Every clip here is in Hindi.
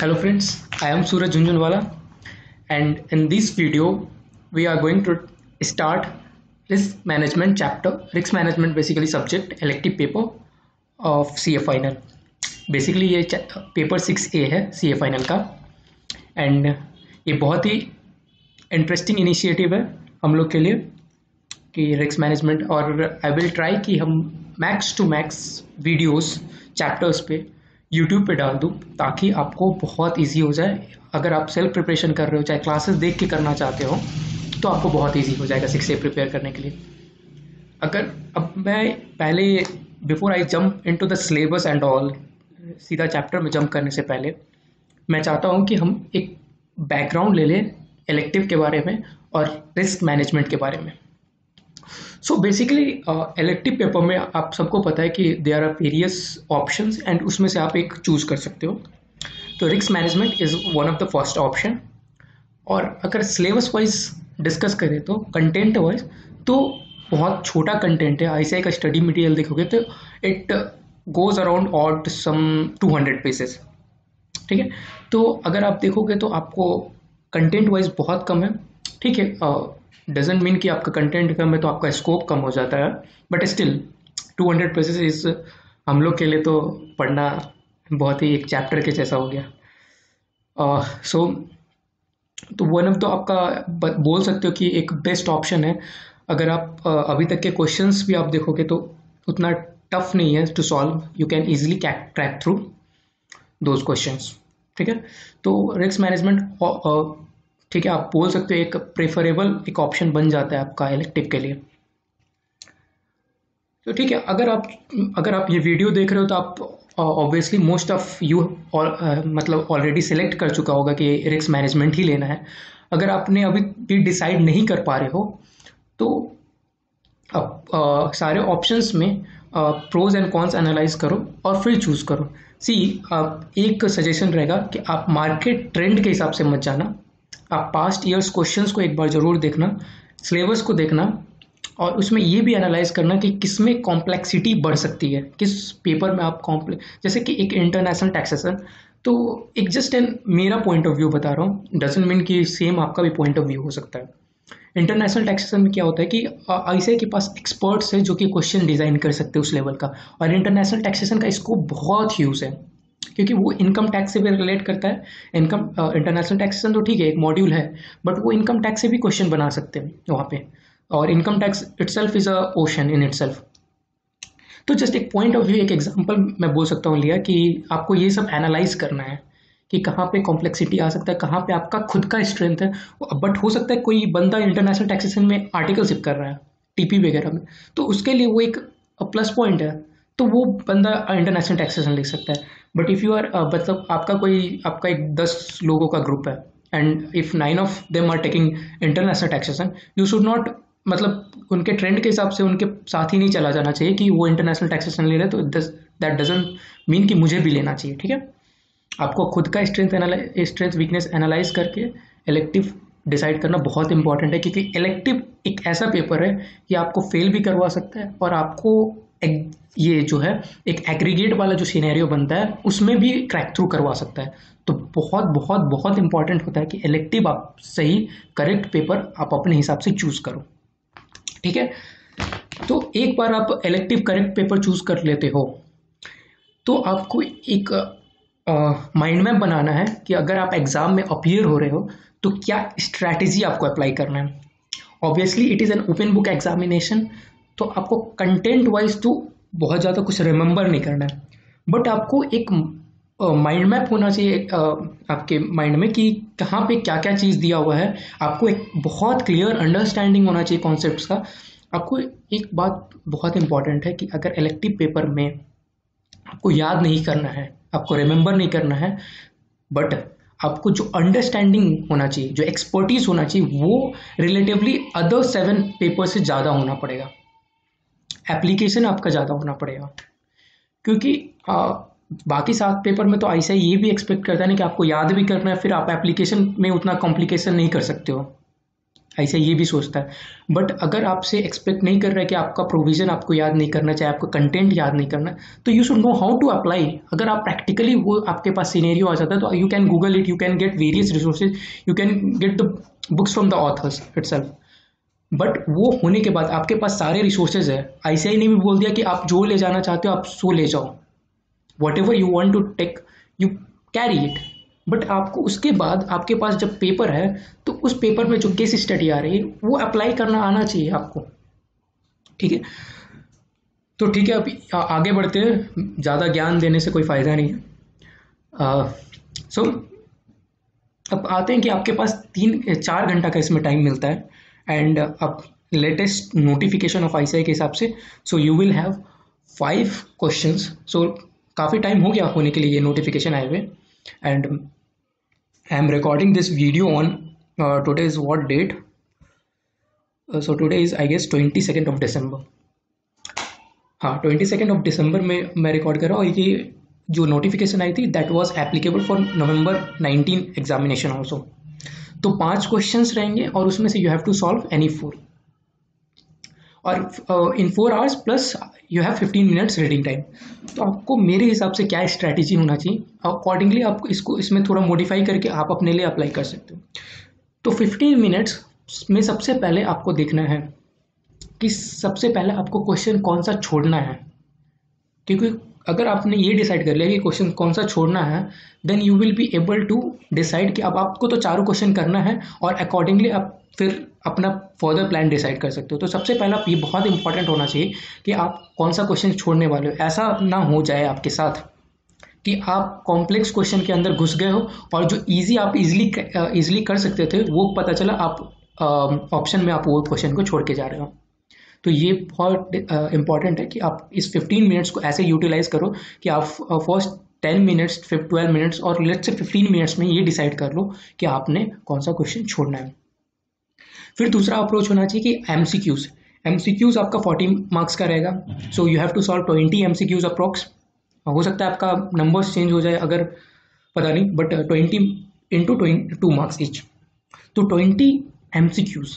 Hello friends, I am Suraj Junjunwala and in this video we are going to start risk management chapter. Risk management basically subject elective paper of CA final. Basically ये पेपर सिक्स ए है सी ए फाइनल का एंड ये बहुत ही इंटरेस्टिंग इनिशिएटिव है हम लोग के लिए कि रिस्क मैनेजमेंट और आई विल ट्राई कि हम max to max videos chapters पे यूट्यूब पे डाल दूँ ताकि आपको बहुत इजी हो जाए। अगर आप सेल्फ प्रिपरेशन कर रहे हो, चाहे क्लासेस देख के करना चाहते हो तो आपको बहुत इजी हो जाएगा सिक्स ए प्रिपेयर करने के लिए। अगर, अब मैं पहले before I jump into the syllabus and all सीधा चैप्टर में जंप करने से पहले, मैं चाहता हूँ कि हम एक बैकग्राउंड ले लें इलेक्टिव के बारे में और रिस्क मैनेजमेंट के बारे में। सो बेसिकली इलेक्टिव पेपर में आप सबको पता है कि there are are various options and उसमें से आप एक चूज़ कर सकते हो। तो risk management is one of the first option और अगर सिलेबस वाइज डिस्कस करें तो कंटेंट वाइज तो बहुत छोटा कंटेंट है। आई का स्टडी मटेरियल देखोगे तो it goes around at some 200 pages ठीक है? तो अगर आप देखोगे तो आपको कंटेंट वाइज बहुत कम है। ठीक है? डजेंट मीन कि आपका कंटेंट कम है तो आपका स्कोप कम हो जाता है बट स्टिल 200 पेसेस इज़ हम लोग के लिए तो पढ़ना बहुत ही एक चैप्टर के जैसा हो गया। सो uh, so, तो वन ऑफ़ तो आपका बोल सकते हो कि एक बेस्ट ऑप्शन है। अगर आप uh, अभी तक के क्वेश्चंस भी आप देखोगे तो उतना टफ नहीं है to solve you can easily track through those question ठीक है? तो रिस्क मैनेजमेंट ठीक है आप बोल सकते हो एक प्रेफरेबल एक ऑप्शन बन जाता है आपका इलेक्टिव के लिए। तो ठीक है अगर आप अगर आप ये वीडियो देख रहे हो तो आप ऑब्वियसली मोस्ट ऑफ़ यू मतलब ऑलरेडी सिलेक्ट कर चुका होगा कि रिस्क मैनेजमेंट ही लेना है। अगर आपने अभी भी डिसाइड नहीं कर पा रहे हो तो अब uh, सारे ऑप्शंस में प्रोज एंड कॉन्स एनालाइज करो और फिर चूज़ करो। सी आप एक सजेशन रहेगा कि आप मार्केट ट्रेंड के हिसाब से मत जाना। आप पास्ट ईयर्स क्वेश्चंस को एक बार ज़रूर देखना सिलेबस को देखना और उसमें ये भी एनालाइज करना कि किसमें कॉम्प्लेक्सिटी बढ़ सकती है, किस पेपर में आप कॉम्प्ले जैसे कि एक इंटरनेशनल टैक्सेशन तो एक जस्ट एन मेरा पॉइंट ऑफ़ व्यू बता रहा हूँ डजेंट मीन कि सेम आपका भी पॉइंट ऑफ़ व्यू हो सकता है। इंटरनेशनल टैक्सेशन में क्या होता है कि आई के पास एक्सपर्ट्स है जो कि क्वेश्चन डिज़ाइन कर सकते हैं उस लेवल का और इंटरनेशनल टैक्सेशन का स्कोप बहुत ह्यूज है। क्योंकि वो इनकम टैक्स से भी रिलेट करता है। इनकम इंटरनेशनल टैक्सेशन तो ठीक है, एक मॉड्यूल है बट वो इनकम टैक्स से भी क्वेश्चन बना सकते हैं वहाँ पे। और income tax itself is a ocean in it तो जस्ट एक पॉइंट ऑफ़ व्यू एक एग्ज़ाम्पल मैं बोल सकता हूँ, लिया कि आपको ये सब एनालाइज करना है कि कहाँ पे कॉम्प्लेक्सिटी आ सकता है, कहाँ पे आपका खुद का स्ट्रेंथ है। बट हो सकता है कोई बंदा इंटरनेशनल टैक्सेशन में आर्टिकल शिप कर रहा है टीपी वगैरह में। तो उसके लिए वो एक प्लस पॉइंट है तो वो बंदा इंटरनेशनल टैक्सेशन लिख सकता है। बट इफ़ यू आर मतलब आपका कोई, आपका एक दस लोगों का ग्रुप है and if nine of them are taking international taxation you should not मतलब उनके ट्रेंड के हिसाब से उनके साथ ही नहीं चला जाना चाहिए कि वो इंटरनेशनल टैक्सेशन ले रहे तो दैट डजेंट मीन कि मुझे भी लेना चाहिए, ठीक है? आपको खुद का स्ट्रेंथ स्ट्रेंथ वीकनेस एनालाइज करके इलेक्टिव डिसाइड करना बहुत इंपॉर्टेंट है, क्योंकि इलेक्टिव एक ऐसा पेपर है कि आपको फेल भी करवा सकता है और आपको ये जो है, एक एग्रीगेट वाला जो सीनेरियो बनता है, उसमें भी क्रैक थ्रू करवा सकता है। तो बहुत बहुत बहुत इंपॉर्टेंट होता है कि इलेक्टिव आप सही करेक्ट पेपर आप अपने हिसाब से चूज़ करो। ठीक है? तो एक बार आप इलेक्टिव करेक्ट पेपर चूज़ कर लेते हो तो आपको एक माइंड मैप बनाना है कि अगर आप एग्ज़ाम में अपियर हो रहे हो तो क्या स्ट्रैटेजी आपको अप्लाई करना है। Obviously it is an open book examination तो आपको कंटेंट वाइज तो बहुत ज़्यादा कुछ रिमेंबर नहीं करना है। बट आपको एक माइंड मैप होना चाहिए आपके माइंड में कि कहाँ पे क्या क्या चीज़ दिया हुआ है। आपको एक बहुत क्लियर अंडरस्टैंडिंग होना चाहिए कॉन्सेप्ट का। आपको एक बात बहुत इंपॉर्टेंट है कि अगर इलेक्टिव पेपर में आपको याद नहीं करना है, आपको रिमेंबर नहीं करना है बट आपको जो अंडरस्टैंडिंग होना चाहिए, जो एक्सपर्टीज होना चाहिए, वो रिलेटिवली अदर सेवन पेपर से ज़्यादा होना पड़ेगा। एप्लीकेशन आपका ज़्यादा होना पड़ेगा। क्योंकि आ, बाकी सात पेपर में तो ऐसा ये भी एक्सपेक्ट करता है ना कि आपको याद भी करना है फिर आप एप्लीकेशन में उतना कॉम्प्लिकेशन नहीं कर सकते हो। ऐसे ये भी सोचता है। बट अगर आपसे एक्सपेक्ट नहीं कर रहा है कि आपका प्रोविज़न आपको याद नहीं करना चाहे आपका कंटेंट याद नहीं करना तो you should know how to apply अगर आप प्रैक्टिकली वो आपके पास सीनेरियो आ जाता है तो you can Google it you can get various resources you can get the books from the authors it but वो होने के बाद आपके पास सारे रिसोर्सेज है। ऐसे ने भी बोल दिया कि आप जो ले जाना चाहते हो आप सो ले जाओ। Whatever you want to take you carry it but आपको उसके बाद आपके पास जब पेपर है तो उस पेपर में जो केस स्टडी आ रही है वो अप्लाई करना आना चाहिए आपको। ठीक है? तो ठीक है अभी आगे बढ़ते हैं। ज़्यादा ज्ञान देने से कोई फ़ायदा नहीं है। सो so, अब आते हैं कि आपके पास तीन चार घंटा का इसमें टाइम मिलता है। एंड अब लेटेस्ट नोटिफिकेशन ऑफ़ आई के हिसाब से so you will have five question सो काफ़ी टाइम हो गया होने के लिए ये नोटिफिकेशन आए हुए and I am recording this video on today is what date so today is I guess twenty second of December हाँ ट्वेंटी सेकेंड ऑफ़ दिसंबर में मैं रिकॉर्ड कर रहा हूँ ये जो नोटिफिकेशन आई थी that was applicable for November nineteen examination also तो पाँच क्वेश्चंस रहेंगे और उसमें से you have to solve any four और in four hours plus you have fifteen minutes reading time तो आपको मेरे हिसाब से क्या स्ट्रैटेजी होना चाहिए? अकॉर्डिंगली आप इसको, इसमें थोड़ा मॉडिफाई करके आप अपने लिए अप्लाई कर सकते हो. तो फिफ्टीन मिनट्स में सबसे पहले आपको देखना है कि सबसे पहले आपको क्वेश्चन कौन सा छोड़ना है? क्योंकि अगर आपने ये डिसाइड कर लिया कि क्वेश्चन कौन सा छोड़ना है then you will be able to decide कि अब आपको तो चारों क्वेश्चन करना है और अकॉर्डिंगली आप फिर अपना फर्दर प्लान डिसाइड कर सकते हो। तो सबसे पहला ये बहुत इंपॉर्टेंट होना चाहिए कि आप कौन सा क्वेश्चन छोड़ने वाले हो। ऐसा ना हो जाए आपके साथ कि आप कॉम्प्लेक्स क्वेश्चन के अंदर घुस गए हो और जो इजी आप इजीली इजीली कर सकते थे, वो पता चला आप ऑप्शन में आप वो क्वेश्चन को छोड़ के जा रहे हो। तो ये बहुत इंपॉर्टेंट है कि आप इस 15 मिनट्स को ऐसे यूटिलाइज करो कि आप first ten minutes twelve minutes और लेट से फिफ्टीन मिनट्स में ये डिसाइड कर लो कि आपने कौन सा क्वेश्चन छोड़ना है। फिर दूसरा अप्रोच होना चाहिए कि M C Qs M C Qs आपका फोर्टी मार्क्स का रहेगा। So you have to solve twenty M C Qs approx हो सकता है आपका नंबर्स चेंज हो जाए, अगर पता नहीं but twenty into two marks each तो ट्वेंटी एम सी क्यूज़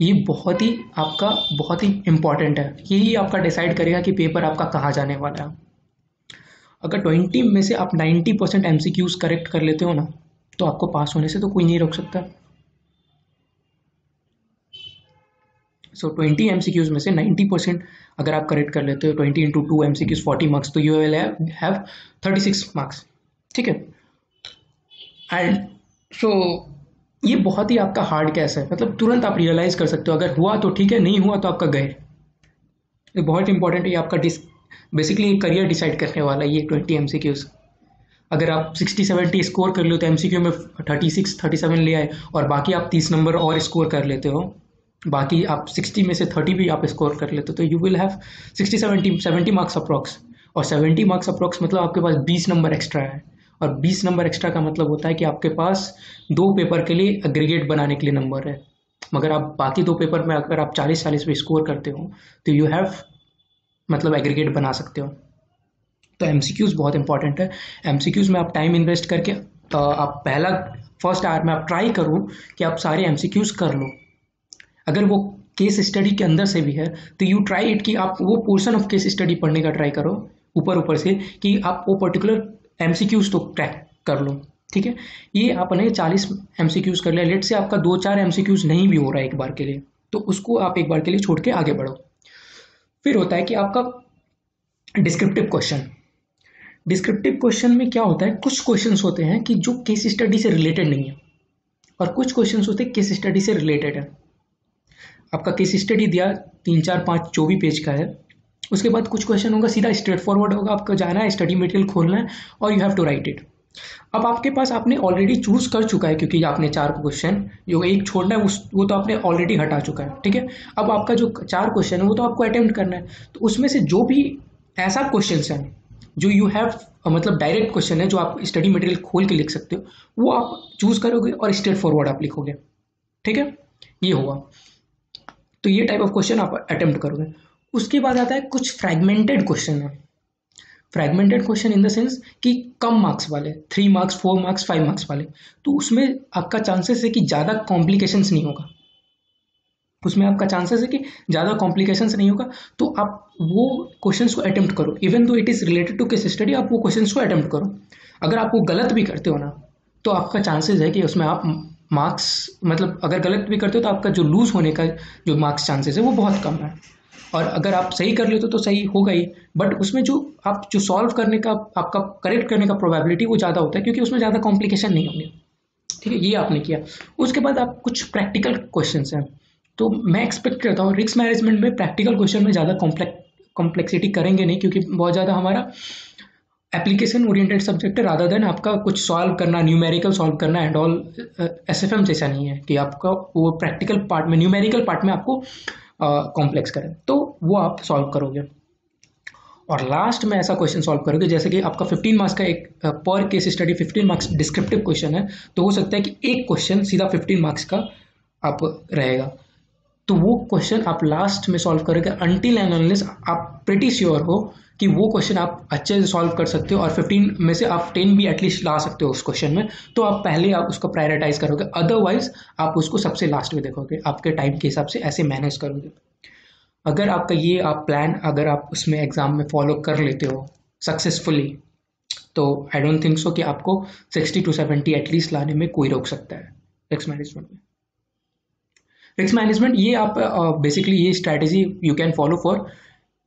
ये बहुत ही आपका बहुत ही इंपॉर्टेंट है। यही आपका डिसाइड करेगा कि पेपर आपका कहाँ जाने वाला है। अगर ट्वेंटी में से आप नाइन्टी परसेंट एम करेक्ट कर लेते हो ना तो आपको पास होने से तो कोई नहीं रोक सकता। सो ट्वेंटी एम में से नाइन्टी परसेंट अगर आप करेक्ट कर लेते हो twenty into two M C Qs forty marks तो you will have thirty six marks ठीक है? एंड सो ये बहुत ही आपका हार्ड कैस है। मतलब तुरंत आप रियलाइज़ कर सकते हो। अगर हुआ तो ठीक है, नहीं हुआ तो आपका गए। ये बहुत इंपॉर्टेंट है, ये आपका डिस बेसिकली ये करियर डिसाइड करने वाला है, ये ट्वेंटी एम अगर आप सिक्सटी सेवेंटी स्कोर कर लो तो एम में थर्टी सिक्स थर्टी सेवन ले आए और बाकी आप तीस नंबर और स्कोर कर लेते हो। बाकी आप सिक्सटी में से थर्टी भी आप स्कोर कर लेते हो। तो you will have sixty seventy seventy marks approx और सेवेंटी मार्क्स अप्रॉक्स मतलब आपके पास बीस नंबर एक्स्ट्रा है। और 20 नंबर एक्स्ट्रा का मतलब होता है कि आपके पास दो पेपर के लिए एग्रीगेट बनाने के लिए नंबर है। मगर आप बाकी दो पेपर में अगर आप चालीस चालीस पे स्कोर करते हो तो यू हैव मतलब एग्रीगेट बना सकते हो। तो एम बहुत इंपॉर्टेंट है। एम में आप टाइम इन्वेस्ट करके आप पहला फ़र्स्ट आवर में आप ट्राई करो कि आप सारे एम कर लो। अगर वो केस स्टडी के अंदर से भी है तो यू ट्राई इट कि आप वो पोर्शन ऑफ़ केस स्टडी पढ़ने का ट्राई करो ऊपर ऊपर से कि आप वो पर्टिकुलर एम तो क्रैक कर लो, ठीक है? ये आपने चालीस एम कर लिया। लेट से आपका दो चार एम नहीं भी हो रहा है एक बार के लिए तो उसको आप एक बार के लिए छोड़ के आगे बढ़ो। फिर होता है कि आपका डिस्क्रिप्टिव क्वेश्चन डिस्क्रिप्टिव क्वेश्चन में क्या होता है? कुछ क्वेश्चन होते हैं कि जो केस स्टडी से रिलेटेड नहीं है, और कुछ क्वेश्चन होते हैं केस स्टडी से रिलेटेड है। आपका केस स्टडी दिया, तीन चार पाँच जो भी पेज का है उसके बाद कुछ क्वेश्चन होगा, सीधा स्ट्रेट फॉरवर्ड होगा, आपको जाना है स्टडी मटेरियल खोलना है, और you have to write it अब आपके पास आपने ऑलरेडी चूज़ कर चुका है, क्योंकि आपने चार क्वेश्चन जो एक छोड़ना है, उस, वो तो आपने ऑलरेडी हटा चुका है, ठीक है? अब आपका जो चार क्वेश्चन है, वो तो आपको अटेम्प्ट करना है। तो उसमें से जो भी ऐसा क्वेश्चन है, जो यू हैव मतलब डायरेक्ट क्वेश्चन है, जो आप स्टडी मटेरियल खोल के लिख सकते हो, वो आप चूज़ करोगे और स्ट्रेट फॉरवर्ड आप लिखोगे, ठीक है? ये होगा। तो ये टाइप ऑफ़ क्वेश्चन आप अटेम्प्ट करोगे। उसके बाद आता है कुछ fragmented question fragmented question in the sense कि कम मार्क्स वाले three marks four marks five marks वाले। तो उसमें आपका चांसेस है कि ज़्यादा कॉम्प्लिकेशंस नहीं होगा। उसमें आपका चांसेस है कि ज़्यादा कॉम्प्लिकेशन नहीं होगा। तो आप वो क्वेश्चन को अटैम्प्ट करो। Even though it is related to case study आप वो क्वेश्चन को अटैम्प्ट करो। अगर आप वो गलत भी करते हो ना तो आपका चांसेस है कि उसमें आप मार्क्स मतलब अगर गलत भी करते हो तो आपका जो लूज़ होने का जो मार्क्स चांसेस है, वो बहुत कम है। और अगर आप सही कर लेते हो तो सही होगा ही बट उसमें जो आप, जो सॉल्व करने का, आपका करेक्ट करने का प्रोबेबिलिटी वो ज़्यादा होता है क्योंकि उसमें ज़्यादा कॉम्प्लिकेशन नहीं होंगे। ठीक है, ये आपने किया। उसके बाद आप कुछ प्रैक्टिकल क्वेश्चन हैं। तो मैं एक्सपेक्ट करता हूँ रिस्क मैनेजमेंट में प्रैक्टिकल क्वेश्चन में ज़्यादा कॉम्प्लेक्स कॉम्प्लेक्सिटी करेंगे नहीं क्योंकि बहुत ज़्यादा हमारा एप्लीकेशन ओरिएंटेड सब्जेक्ट है राधा देन आपका कुछ सॉल्व करना न्यूमेरिकल सॉल्व करना and all S F M जैसा नहीं है कि आपका वो प्रैक्टिकल पार्ट में न्यूमेरिकल पार्ट में आपको कॉम्प्लेक्स करें। तो वो आप सॉल्व करोगे। और लास्ट में ऐसा क्वेश्चन सॉल्व करोगे, जैसे कि आपका 15 मार्क्स का एक पर case study 15 marks descriptive question है तो हो सकता है कि एक क्वेश्चन सीधा 15 मार्क्स का आप रहेगा। तो वो क्वेश्चन आप लास्ट में सॉल्व करोगे अनटिल एंड अनलेस आप प्रिटी श्योर हो कि वो क्वेश्चन आप अच्छे से सॉल्व कर सकते हो और 15 में से आप 10 भी एटलीस्ट ला सकते हो उस क्वेश्चन में। तो आप पहले आप उसको प्रायोरिटाइज करोगे। अदरवाइज़ आप उसको सबसे लास्ट में देखोगे। आपके टाइम के हिसाब से ऐसे मैनेज करोगे। अगर आपका ये आप प्लान अगर आप उसमें एग्ज़ाम में फॉलो कर लेते हो सक्सेसफुली तो आई डोंट थिंक सो कि आपको 60 टू 70 एटलीस्ट लाने में कोई रोक सकता है रिस्क मैनेजमेंट में। रिस्क मैनेजमेंट ये आप बेसिकली uh, ये strategy you can follow for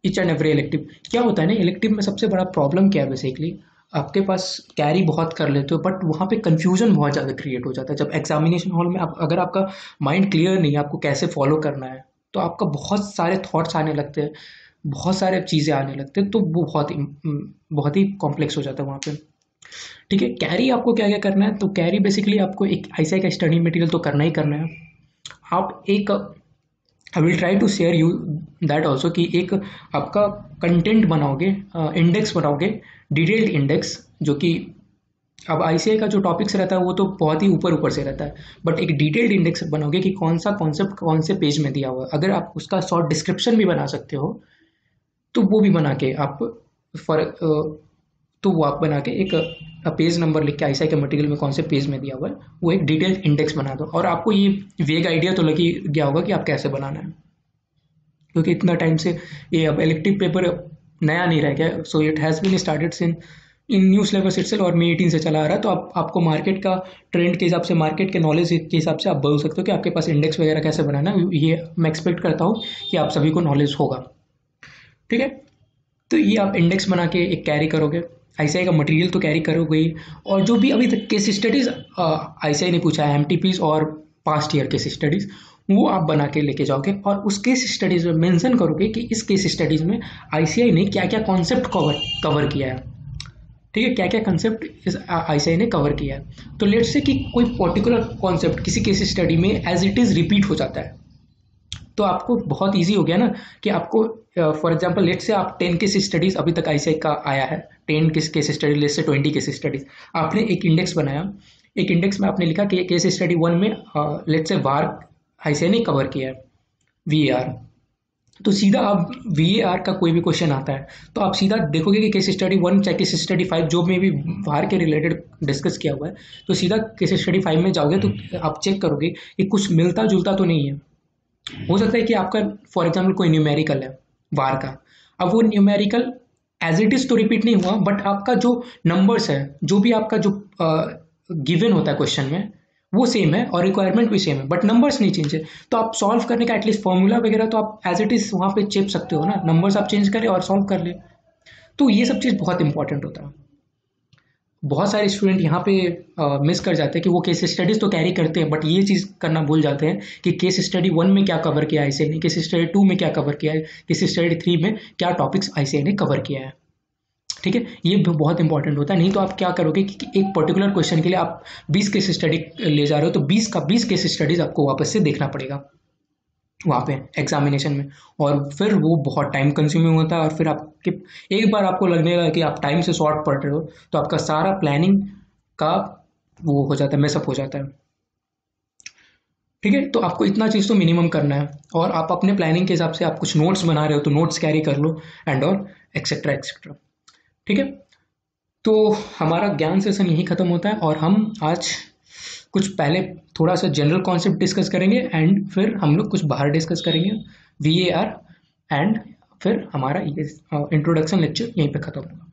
each and every elective क्या होता है ना इलेक्टिव में सबसे बड़ा प्रॉब्लम क्या है बेसिकली आपके पास कैरी बहुत कर लेते हो बट वहाँ पे कंफ्यूजन बहुत ज़्यादा क्रिएट हो जाता है। जब एग्जामिनेशन हॉल में आप, अगर आपका माइंड क्लियर नहीं है, आपको कैसे फॉलो करना है तो आपका बहुत सारे थॉट्स आने लगते हैं, बहुत सारे चीज़ें आने लगते हैं तो वो बहुत ही बहुत ही कॉम्प्लेक्स हो जाता है वहाँ पे। ठीक है कैरी आपको क्या क्या करना है? तो कैरी बेसिकली आपको एक ऐसा का स्टडी मटेरियल तो करना ही करना है। आप एक I will try to share you that also कि एक आपका कंटेंट बनाओगे इंडेक्स बनाओगे डिटेल्ड इंडेक्स जो कि अब आई का जो टॉपिक्स रहता है, वो तो बहुत ही ऊपर ऊपर से रहता है। बट एक डिटेल्ड इंडेक्स बनोगे कि कौन सा कॉन्सेप्ट कौन से पेज में दिया हुआ है। अगर आप उसका शॉर्ट डिस्क्रिप्शन भी बना सकते हो तो वो भी बना के आप फॉर तो वो आप बना के एक पेज नंबर लिख के आई के मटेरियल में कौन से पेज में दिया हुआ है, वो एक डिटेल्ड इंडेक्स बना दो। और आपको ये वेग आइडिया तो लगी गया होगा कि आप कैसे बनाना है। क्योंकि इतना टाइम से ये अब इलेक्ट्रिक पेपर नया नहीं रह गया so it has been started since in new syllabus it और मे एटीन से चला आ रहा है तो आप, आपको मार्केट का ट्रेंड के हिसाब से मार्केट के नॉलेज के हिसाब से आप बोल सकते हो कि आपके पास इंडेक्स वगैरह कैसे बनाना है। ये मैं एक्सपेक्ट करता हूँ कि आप सभी को नॉलेज होगा। ठीक है? तो ये आप इंडेक्स बना के एक कैरी करोगे। आई का मटेरियल तो कैरी करोगे और जो भी अभी तक केस स्टडीज़ आई ने पूछा है एम और पास्ट ईयर केस स्टडीज़ वो आप बना के लेके जाओगे और उस केस स्टडीज़ में मेंशन करोगे कि इस केस स्टडीज़ में आई ने क्या क्या कॉन्सेप्ट कवर कवर किया है। ठीक है? क्या क्या कंसेप्ट इस आई ने कवर किया है। तो लेट्स से कि कोई पर्टिकुलर कॉन्सेप्ट किसी केस स्टडी में एज इट इज़ रिपीट हो जाता है। तो आपको बहुत ईजी हो गया ना कि आपको फॉर एग्ज़ाम्पल लेट से आप टेन केस स्टडीज़ अभी तक आई का आया है। टेन किस, case study let say twenty case studies. आपने एक इंडेक्स बनाया। एक इंडेक्स में आपने लिखा कि केस स्टडी वन में लेट से वार आई ने कवर किया है वी तो सीधा आप वी का कोई भी क्वेश्चन आता है। तो आप सीधा देखोगे कि केस स्टडी वन, चाहे केस स्टडी फाइव, जो में भी बाहर के रिलेटेड डिस्कस किया हुआ है तो सीधा केस स्टडी फाइव में जाओगे तो आप चेक करोगे कि कुछ मिलता जुलता तो नहीं है। हो सकता है कि आपका फॉर एग्ज़ाम्पल कोई न्यूमेरिकल है वार का। अब वो न्यूमेरिकल एज इट इज़ तो रिपीट नहीं हुआ बट आपका जो नंबर्स है, जो भी आपका जो गिवन होता है क्वेश्चन में, वो सेम है और रिक्वायरमेंट भी सेम है बट नंबर्स नहीं चेंज है। तो आप सॉल्व करने का एटलीस्ट फॉर्मूला वगैरह तो आप एज इट इज़ वहाँ पे चेप सकते हो ना। नंबर्स आप चेंज करें और सॉल्व कर ले। तो ये सब चीज़ बहुत इंपॉर्टेंट होता है। बहुत सारे स्टूडेंट यहाँ पे मिस कर जाते हैं कि वो केस स्टडीज़ तो कैरी करते हैं बट ये चीज़ करना भूल जाते हैं कि केस स्टडी वन में क्या कवर किया है ऐसे नहीं केस स्टडी टू में क्या कवर किया है केस स्टडी थ्री में क्या टॉपिक्स आई ने कवर किया है। ठीक है? ये बहुत इंपॉर्टेंट होता है। नहीं तो आप क्या करोगे कि एक पर्टिकुलर क्वेश्चन के लिए आप 20 केस स्टडी ले जा रहे हो तो 20 का 20 केस स्टडीज़ आपको वापस से देखना पड़ेगा। वहाँ पे एग्जामिनेशन में। और फिर वो बहुत टाइम कंज्यूमिंग होता है और फिर आपके, एक बार आपको लगने लगा कि आप टाइम से शॉर्ट पढ़ रहे हो तो आपका सारा प्लानिंग का वो हो जाता है मेसअप हो जाता है। ठीक है? तो आपको इतना चीज़ तो मिनिमम करना है। और आप अपने प्लानिंग के हिसाब से आप कुछ नोट्स बना रहे हो तो नोट्स कैरी कर लो एंड और एक्सेट्रा एक्सेट्रा ठीक है? तो हमारा ज्ञान सेशन यही ख़त्म होता है और हम आज कुछ पहले थोड़ा सा जनरल कॉन्सेप्ट डिस्कस करेंगे एंड फिर हम लोग कुछ बाहर डिस्कस करेंगे। वी ए आर एंड फिर हमारा ये इंट्रोडक्शन लेक्चर यहीं पे ख़त्म होगा।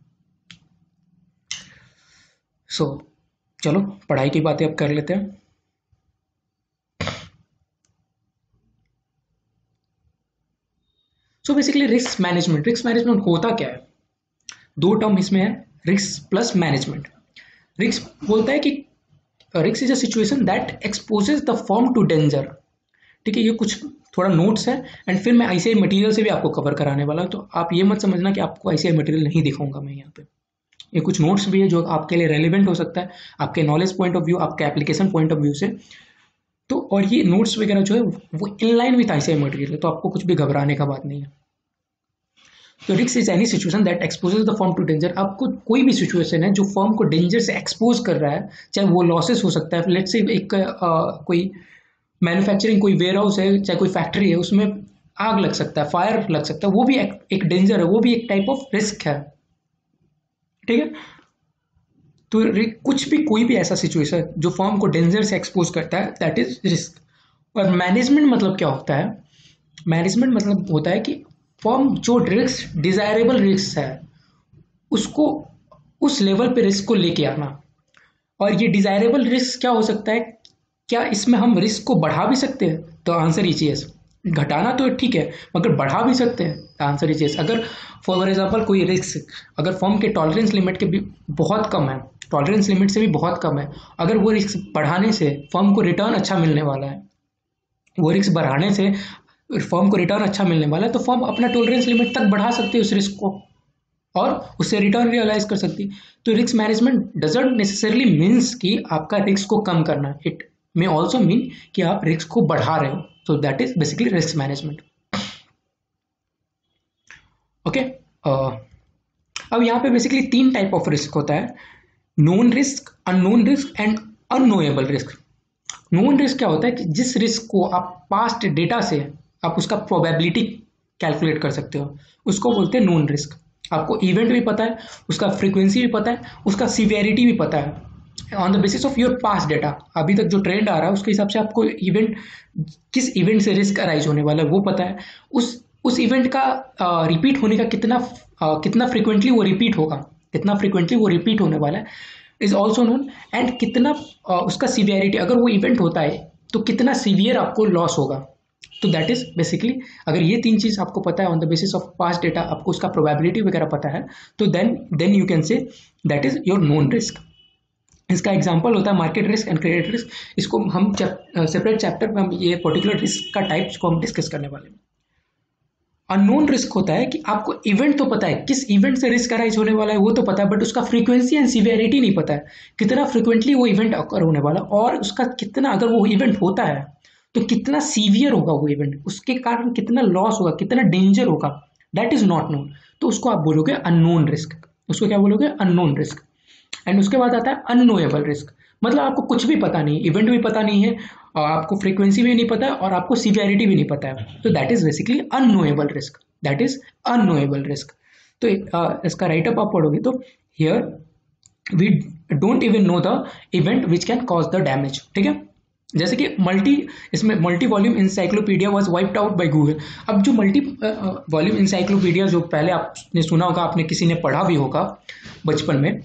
सो so, चलो पढ़ाई की बातें अब कर लेते हैं। So basically risk management risk management होता क्या है? दो टर्म इसमें है रिस्क प्लस मैनेजमेंट रिस्क बोलता है कि risk is a situation that exposes the firm to danger ठीक है, ये कुछ थोड़ा नोट्स है एंड फिर मैं आई मटेरियल से भी आपको कवर कराने वाला हूँ तो आप ये मत समझना कि आपको आई मटेरियल नहीं दिखाऊँगा मैं यहाँ पे। ये कुछ नोट्स भी है जो आपके लिए रेलिवेंट हो सकता है, आपके नॉलेज पॉइंट ऑफ़ व्यू आपके एप्लीकेशन पॉइंट ऑफ़ व्यू से। तो और ये नोट्स वगैरह जो है, वो in line with I material है तो आपको कुछ भी घबराने का बात नहीं है। तो रिक्स is any situation that exposes the firm to danger आपको कोई भी सिचुएशन है जो फॉर्म को डेंजर से एक्सपोज कर रहा है चाहे वो लॉसेस हो सकता है। लेट से एक आ, कोई मैन्युफैक्चरिंग कोई वेयर हाउस है चाहे कोई फैक्ट्री है उसमें आग लग सकता है फायर लग सकता है। वो भी एक डेंजर है वो भी एक टाइप ऑफ़ रिस्क है। ठीक है? तो कुछ भी कोई भी ऐसा सिचुएशन जो फॉर्म को डेंजर से एक्सपोज करता है दैट इज़ रिस्क और मैनेजमेंट मतलब क्या होता है? मैनेजमेंट मतलब होता है कि फॉर्म जो रिस्क डिजायरेबल रिस्क है, उसको, उस लेवल पे रिस्क को लेके आना। और ये डिजायरेबल रिस्क क्या हो सकता है? क्या इसमें हम रिस्क को बढ़ा भी सकते हैं? तो आंसर ही चीज़ घटाना तो ठीक है, मगर बढ़ा भी सकते हैं? आंसर ही चीज़ अगर फॉर एग्ज़ाम्पल कोई रिस्क अगर फॉर्म के टॉलरेंस लिमिट के भी बहुत कम है टॉलरेंस लिमिट से भी बहुत कम है, अगर वो रिस्क बढ़ाने से फॉर्म को रिटर्न अच्छा मिलने वाला है, वो रिस्क बढ़ाने से फर्म को रिटर्न अच्छा मिलने वाला है तो फॉर्म अपना टोलरेंस लिमिट तक बढ़ा सकती है उस रिस्क को, और उससे रिटर्न रियलाइज़ कर सकती है। तो risk management doesn't necessarily means कि आपका रिस्क को कम करना इट मे ऑल्सो मीन कि आप रिस्क को बढ़ा रहे हो। So that is basically risk management okay अब यहाँ पे बेसिकली तीन टाइप ऑफ़ रिस्क होता है। Known risk unknown risk and unknowable risk known risk क्या होता है कि जिस रिस्क को आप पास्ट डेटा से आप उसका प्रोबेबिलिटी कैलकुलेट कर सकते हो। उसको बोलते हैं नोन रिस्क आपको इवेंट भी पता है उसका फ्रीक्वेंसी भी पता है उसका सीवियरिटी भी पता है। On the basis of your past data अभी तक जो ट्रेंड आ रहा है उसके हिसाब से आपको इवेंट किस इवेंट से रिस्क अराइज होने वाला है वो पता है। उस उस इवेंट का रिपीट होने का कितना uh, कितना फ्रिक्वेंटली वो रिपीट होगा कितना फ्रिक्वेंटली वो रिपीट होने वाला है इज़ ऑल्सो नोन एंड कितना uh, उसका सीवियरिटी अगर वो इवेंट होता है तो कितना सीवियर आपको लॉस होगा। तो दैट इज़ बेसिकली अगर ये तीन चीज़ आपको पता है on the basis of past data आपको उसका प्रोबेबिलिटी वगैरह पता है तो then then you can say that is your known risk इसका एग्ज़ाम्पल होता है market risk and credit risk इसको हम सेपरेट चैप्टर में हम ये पर्टिकुलर रिस्क का टाइप्स को हम डिस्कस करने वाले हैं। अननोन रिस्क होता है कि आपको इवेंट तो पता है, किस इवेंट से रिस्क अराइज होने वाला है, वो तो पता है बट उसका फ्रीक्वेंसी एंड सीवियरिटी नहीं पता है, कितना फ्रीक्वेंटली वो इवेंट अकर होने वाला और उसका कितना अगर वो इवेंट होता है तो कितना सीवियर होगा वो इवेंट उसके कारण कितना लॉस होगा, कितना डेंजर होगा? दैट इज़ नॉट नोन तो उसको आप बोलोगे अननोन रिस्क उसको क्या बोलोगे? अननोन रिस्क एंड उसके बाद आता है अननोएबल रिस्क मतलब आपको कुछ भी पता नहीं इवेंट भी पता नहीं है, और आपको फ्रीक्वेंसी भी नहीं पता है और आपको सीवियरिटी भी नहीं पता है. तो that is basically unknowable risk that is unknowable risk तो इसका राइटअप आप पढ़ोगे तो here we don't even know the event which can cause the damage ठीक है? जैसे कि मल्टी इसमें multi volume encyclopedia was wiped out by Google अब जो मल्टी वॉल्यूम इंसाइक्लोपीडिया जो पहले आपने सुना होगा, आपने किसी ने पढ़ा भी होगा बचपन में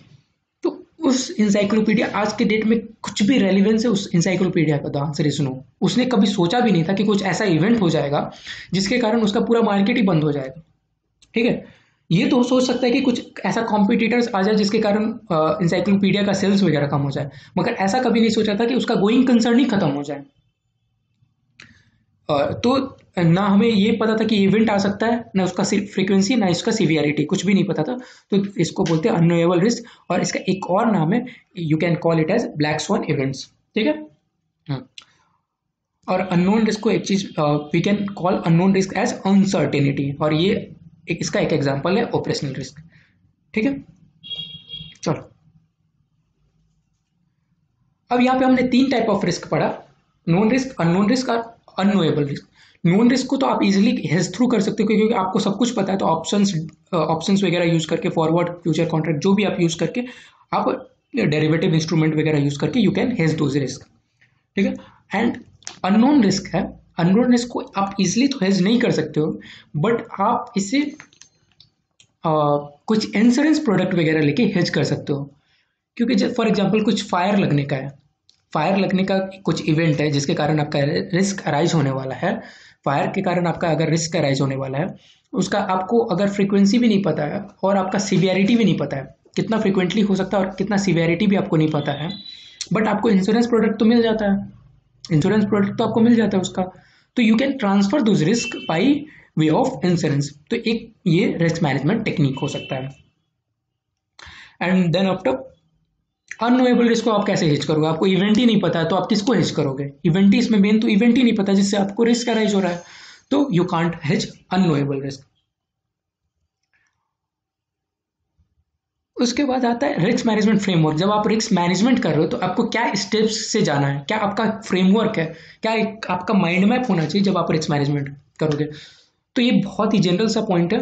तो उस इंसाइक्लोपीडिया आज के डेट में कुछ भी रेलिवेंस है उस इंसाइक्लोपीडिया का आंसर सुनो उसने कभी सोचा भी नहीं था कि कुछ ऐसा इवेंट हो जाएगा जिसके कारण उसका पूरा मार्केट ही बंद हो जाएगा। ठीक है? ये तो सोच सकता है कि कुछ ऐसा कॉम्पिटिटर्स आ जाए जिसके कारण इंसाइक्लोपीडिया का सेल्स वगैरह कम हो जाए। मगर ऐसा कभी नहीं सोचा था कि उसका गोइंग कंसर्न ही खत्म हो जाए। तो ना हमें ये पता था कि इवेंट आ सकता है, ना उसका फ्रीक्वेंसी ना इसका सीवियरिटी कुछ भी नहीं पता था। तो इसको बोलते हैं अनोएबल रिस्क और इसका एक और नाम है you can call it as black swan events ठीक है? हाँ। और अननोन रिस्क को एक चीज़ we can call unknown risk as uncertainty और ये एक, इसका एक एग्ज़ाम्पल है ऑपरेशनल रिस्क ठीक है? चलो। अब यहाँ पे हमने तीन टाइप ऑफ़ रिस्क पढ़ा। नोन रिस्क अननोन रिस्क और अनोएबल रिस्क नोन रिस्क को तो आप इजीली हेज थ्रू कर सकते हो क्योंकि आपको सब कुछ पता है तो ऑप्शंस ऑप्शंस वगैरह यूज़ करके फॉरवर्ड फ्यूचर कॉन्ट्रैक्ट जो भी आप यूज़ करके आप डेरिवेटिव इंस्ट्रूमेंट वगैरह यूज़ करके you can hedge those risk ठीक है? एंड अननोन रिस्क है रिस्क को आप इजिली तो हेज नहीं कर सकते हो बट आप इसे आ, कुछ इंश्योरेंस प्रोडक्ट वगैरह लेके हेज कर सकते हो। क्योंकि फॉर एग्ज़ाम्पल कुछ फायर लगने का है। फायर लगने का कुछ इवेंट है जिसके कारण आपका रिस्क अराइज होने वाला है। फायर के कारण आपका अगर रिस्क अराइज होने वाला है उसका आपको अगर फ्रीक्वेंसी भी नहीं पता है और आपका सीवियरिटी भी नहीं पता है कितना फ्रिक्वेंटली हो सकता है और कितना सीवियरिटी भी आपको नहीं पता है बट आपको इंश्योरेंस प्रोडक्ट तो मिल जाता है। इंश्योरेंस प्रोडक्ट तो आपको मिल जाता है उसका। तो you can transfer those risk by way of insurance तो एक ये रिस्क मैनेजमेंट टेक्निक हो सकता है। And then after unknowable risk को आप कैसे हेज करोगे? आपको इवेंट ही नहीं पता है तो आप किसको हेज करोगे? इवेंट ही इसमें मेन तो इवेंट ही नहीं पता जिससे आपको रिस्क अराइज हो रहा है। तो you can't hedge unknowable risk उसके बाद आता है रिस्क मैनेजमेंट फ्रेमवर्क जब आप रिस्क मैनेजमेंट कर रहे हो तो आपको क्या स्टेप्स से जाना है? क्या आपका फ्रेमवर्क है? क्या एक आपका माइंड मैप होना चाहिए जब आप रिस्क मैनेजमेंट करोगे? तो ये बहुत ही जनरल सा पॉइंट है।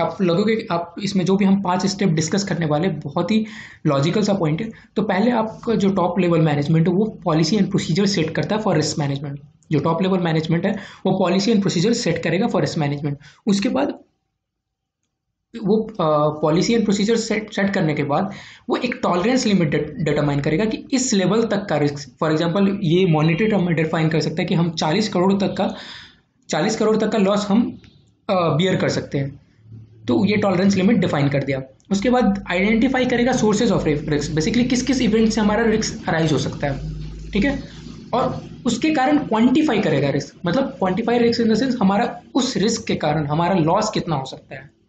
आप लगोगे आप इसमें जो भी हम पाँच स्टेप डिस्कस करने वाले बहुत ही लॉजिकल सा पॉइंट है। तो पहले आपका जो टॉप लेवल मैनेजमेंट है, वो पॉलिसी एंड प्रोसीजर सेट करता है फॉर रिस्क मैनेजमेंट जो टॉप लेवल मैनेजमेंट है, वो पॉलिसी एंड प्रोसीजर सेट करेगा फॉर रिस्क मैनेजमेंट उसके बाद वो policy and procedure set set करने के बाद वो एक टॉलरेंस लिमिट डिटरमाइन करेगा कि इस लेवल तक का रिस्क फॉर एग्जांपल ये मॉनिटरी टर्म में डिफाइन कर सकता है कि हम 40 करोड़ तक का 40 करोड़ तक का लॉस हम बियर कर सकते हैं। तो ये टॉलरेंस लिमिट डिफाइन कर दिया। उसके बाद आइडेंटिफाई करेगा सोर्सेज ऑफ़ रिस्क बेसिकली किस किस इवेंट से हमारा रिस्क अराइज हो सकता है। ठीक है? और उसके कारण क्वांटिफाई करेगा रिस्क मतलब quantify risk in the sense हमारा, उस रिस्क के कारण, हमारा लॉस कितना हो सकता है।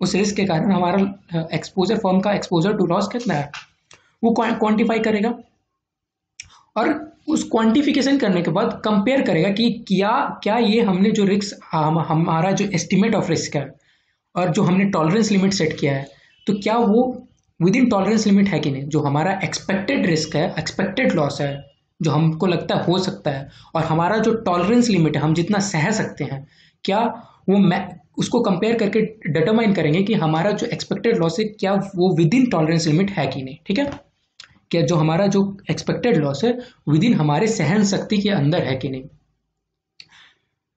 उस रिस्क के कारण हमारा एक्सपोजर फॉर्म का एक्सपोजर टू लॉस कितना है? वो क्वांटिफाई करेगा। और उस क्वांटिफिकेशन करने के बाद कंपेयर करेगा कि क्या क्या ये हमने जो रिस्क हम, हमारा जो एस्टिमेट ऑफ़ रिस्क है और जो हमने टॉलरेंस लिमिट सेट किया है तो क्या वो विद इन टॉलरेंस लिमिट है कि नहीं? जो हमारा एक्सपेक्टेड रिस्क है एक्सपेक्टेड लॉस है जो हमको लगता है हो सकता है और हमारा जो टॉलरेंस लिमिट है हम जितना सह सकते हैं क्या वो उसको कंपेयर करके डिटरमाइन करेंगे कि हमारा जो एक्सपेक्टेड लॉस है क्या वो विद इन टॉलरेंस लिमिट है कि नहीं ठीक है? क्या जो हमारा जो एक्सपेक्टेड लॉस है विद इन हमारे सहन शक्ति के अंदर है कि नहीं?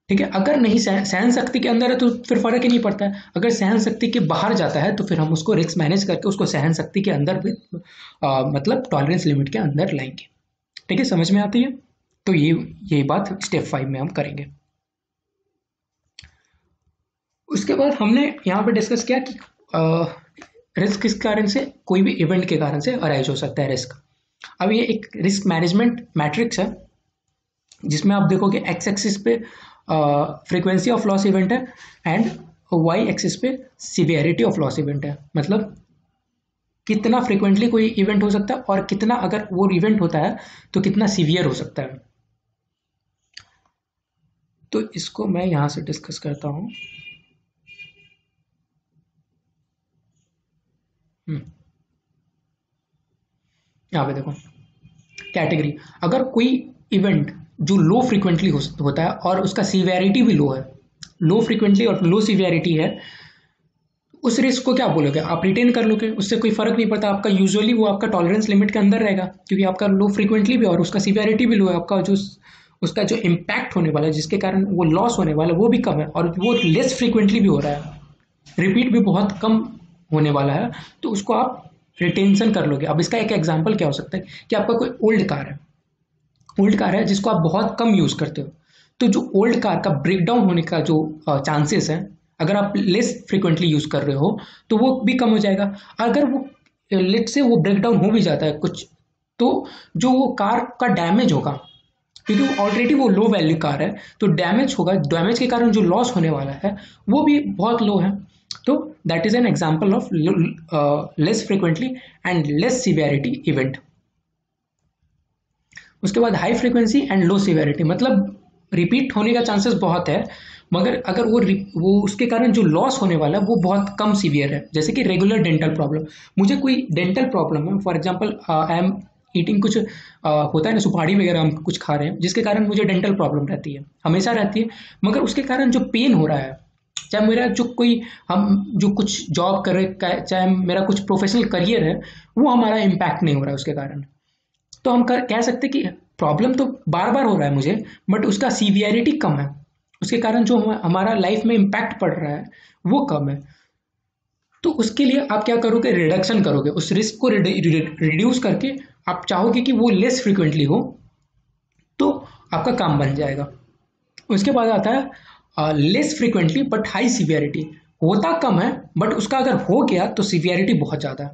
ठीक है? अगर नहीं सहन शक्ति के अंदर है तो फिर फ़र्क ही नहीं पड़ता है। अगर सहन शक्ति के बाहर जाता है तो फिर हम उसको रिस्क मैनेज करके उसको सहन शक्ति के अंदर भी आ, मतलब टॉलरेंस लिमिट के अंदर लाएँगे। ठीक है? समझ में आती है? तो ये ये बात स्टेप फाइव में हम करेंगे। उसके बाद हमने यहाँ पे डिस्कस किया कि रिस्क किस कारण से, कोई भी इवेंट के कारण से अराइज हो सकता है रिस्क अब ये एक रिस्क मैनेजमेंट मैट्रिक्स है, जिसमें आप देखोगे एक्स एक्सिस पे फ्रीक्वेंसी ऑफ़ लॉस इवेंट है एंड वाई एक्सिस पे सीवियरिटी ऑफ़ लॉस इवेंट है। मतलब कितना फ्रिक्वेंटली कोई इवेंट हो सकता है और कितना अगर वो इवेंट होता है तो कितना सीवियर हो सकता है। तो इसको मैं यहाँ से डिस्कस करता हूँ। यहाँ पे देखो कैटेगरी अगर कोई इवेंट जो लो फ्रिक्वेंटली हो, होता है और उसका सीवियरिटी भी लो है लो फ्रिक्वेंटली और लो सीवियरिटी है उस रिस्क को क्या बोलोगे? आप रिटेन कर लोगे उससे कोई फ़र्क नहीं पड़ता। आपका यूजुअली वो आपका टॉलरेंस लिमिट के अंदर रहेगा क्योंकि आपका लो फ्रिक्वेंटली भी और उसका सीवियरिटी भी लो है। आपका जो उसका जो इम्पैक्ट होने वाला है जिसके कारण वो लॉस होने वाला है वो भी कम है और वो लेस फ्रिक्वेंटली भी हो रहा है। रिपीट भी बहुत कम होने वाला है तो उसको आप रिटेंशन कर लोगे। अब इसका एक एग्ज़ाम्पल क्या हो सकता है कि आपका कोई ओल्ड कार है। ओल्ड कार है जिसको आप बहुत कम यूज़ करते हो। तो जो ओल्ड कार का ब्रेकडाउन होने का जो चांसेस है, अगर आप लेस फ्रिक्वेंटली यूज़ कर रहे हो तो वो भी कम हो जाएगा। अगर वो लेट से वो ब्रेकडाउन हो भी जाता है कुछ तो जो वो कार का डैमेज होगा, क्योंकि ऑलरेडी वो लो वैल्यू कार है तो डैमेज होगा। डैमेज के कारण जो लॉस होने वाला है, वो भी बहुत लो है। तो that is an example of less frequently and less severity event उसके बाद high frequency and low severity मतलब रिपीट होने का चांसेस बहुत है मगर अगर वो वो उसके कारण जो लॉस होने वाला है वो बहुत कम सीवियर है। जैसे कि रेगुलर डेंटल प्रॉब्लम मुझे कोई डेंटल प्रॉब्लम है for example I am eating कुछ uh, होता है ना सुपाड़ी वगैरह हम कुछ खा रहे हैं जिसके कारण मुझे डेंटल प्रॉब्लम रहती है हमेशा रहती है मगर उसके कारण जो पेन हो रहा है चाहे मेरा जो कोई हम जो कुछ जॉब कर रहे, चाहे मेरा कुछ प्रोफेशनल करियर है, वो हमारा इम्पैक्ट नहीं हो रहा है उसके कारण। तो हम कर, कह सकते कि प्रॉब्लम तो बार बार हो रहा है मुझे बट उसका सीवियरिटी कम है। उसके कारण जो हमारा लाइफ में इम्पैक्ट पड़ रहा है, वो कम है। तो उसके लिए आप क्या करोगे? रिडक्शन करोगे। उस रिस्क को रिड्यूस करके आप चाहोगे कि वो लेस फ्रिक्वेंटली हो तो आपका काम बन जाएगा। उसके बाद आता है less frequently but high severity होता कम है बट उसका अगर हो गया तो सीवियरिटी बहुत ज़्यादा है।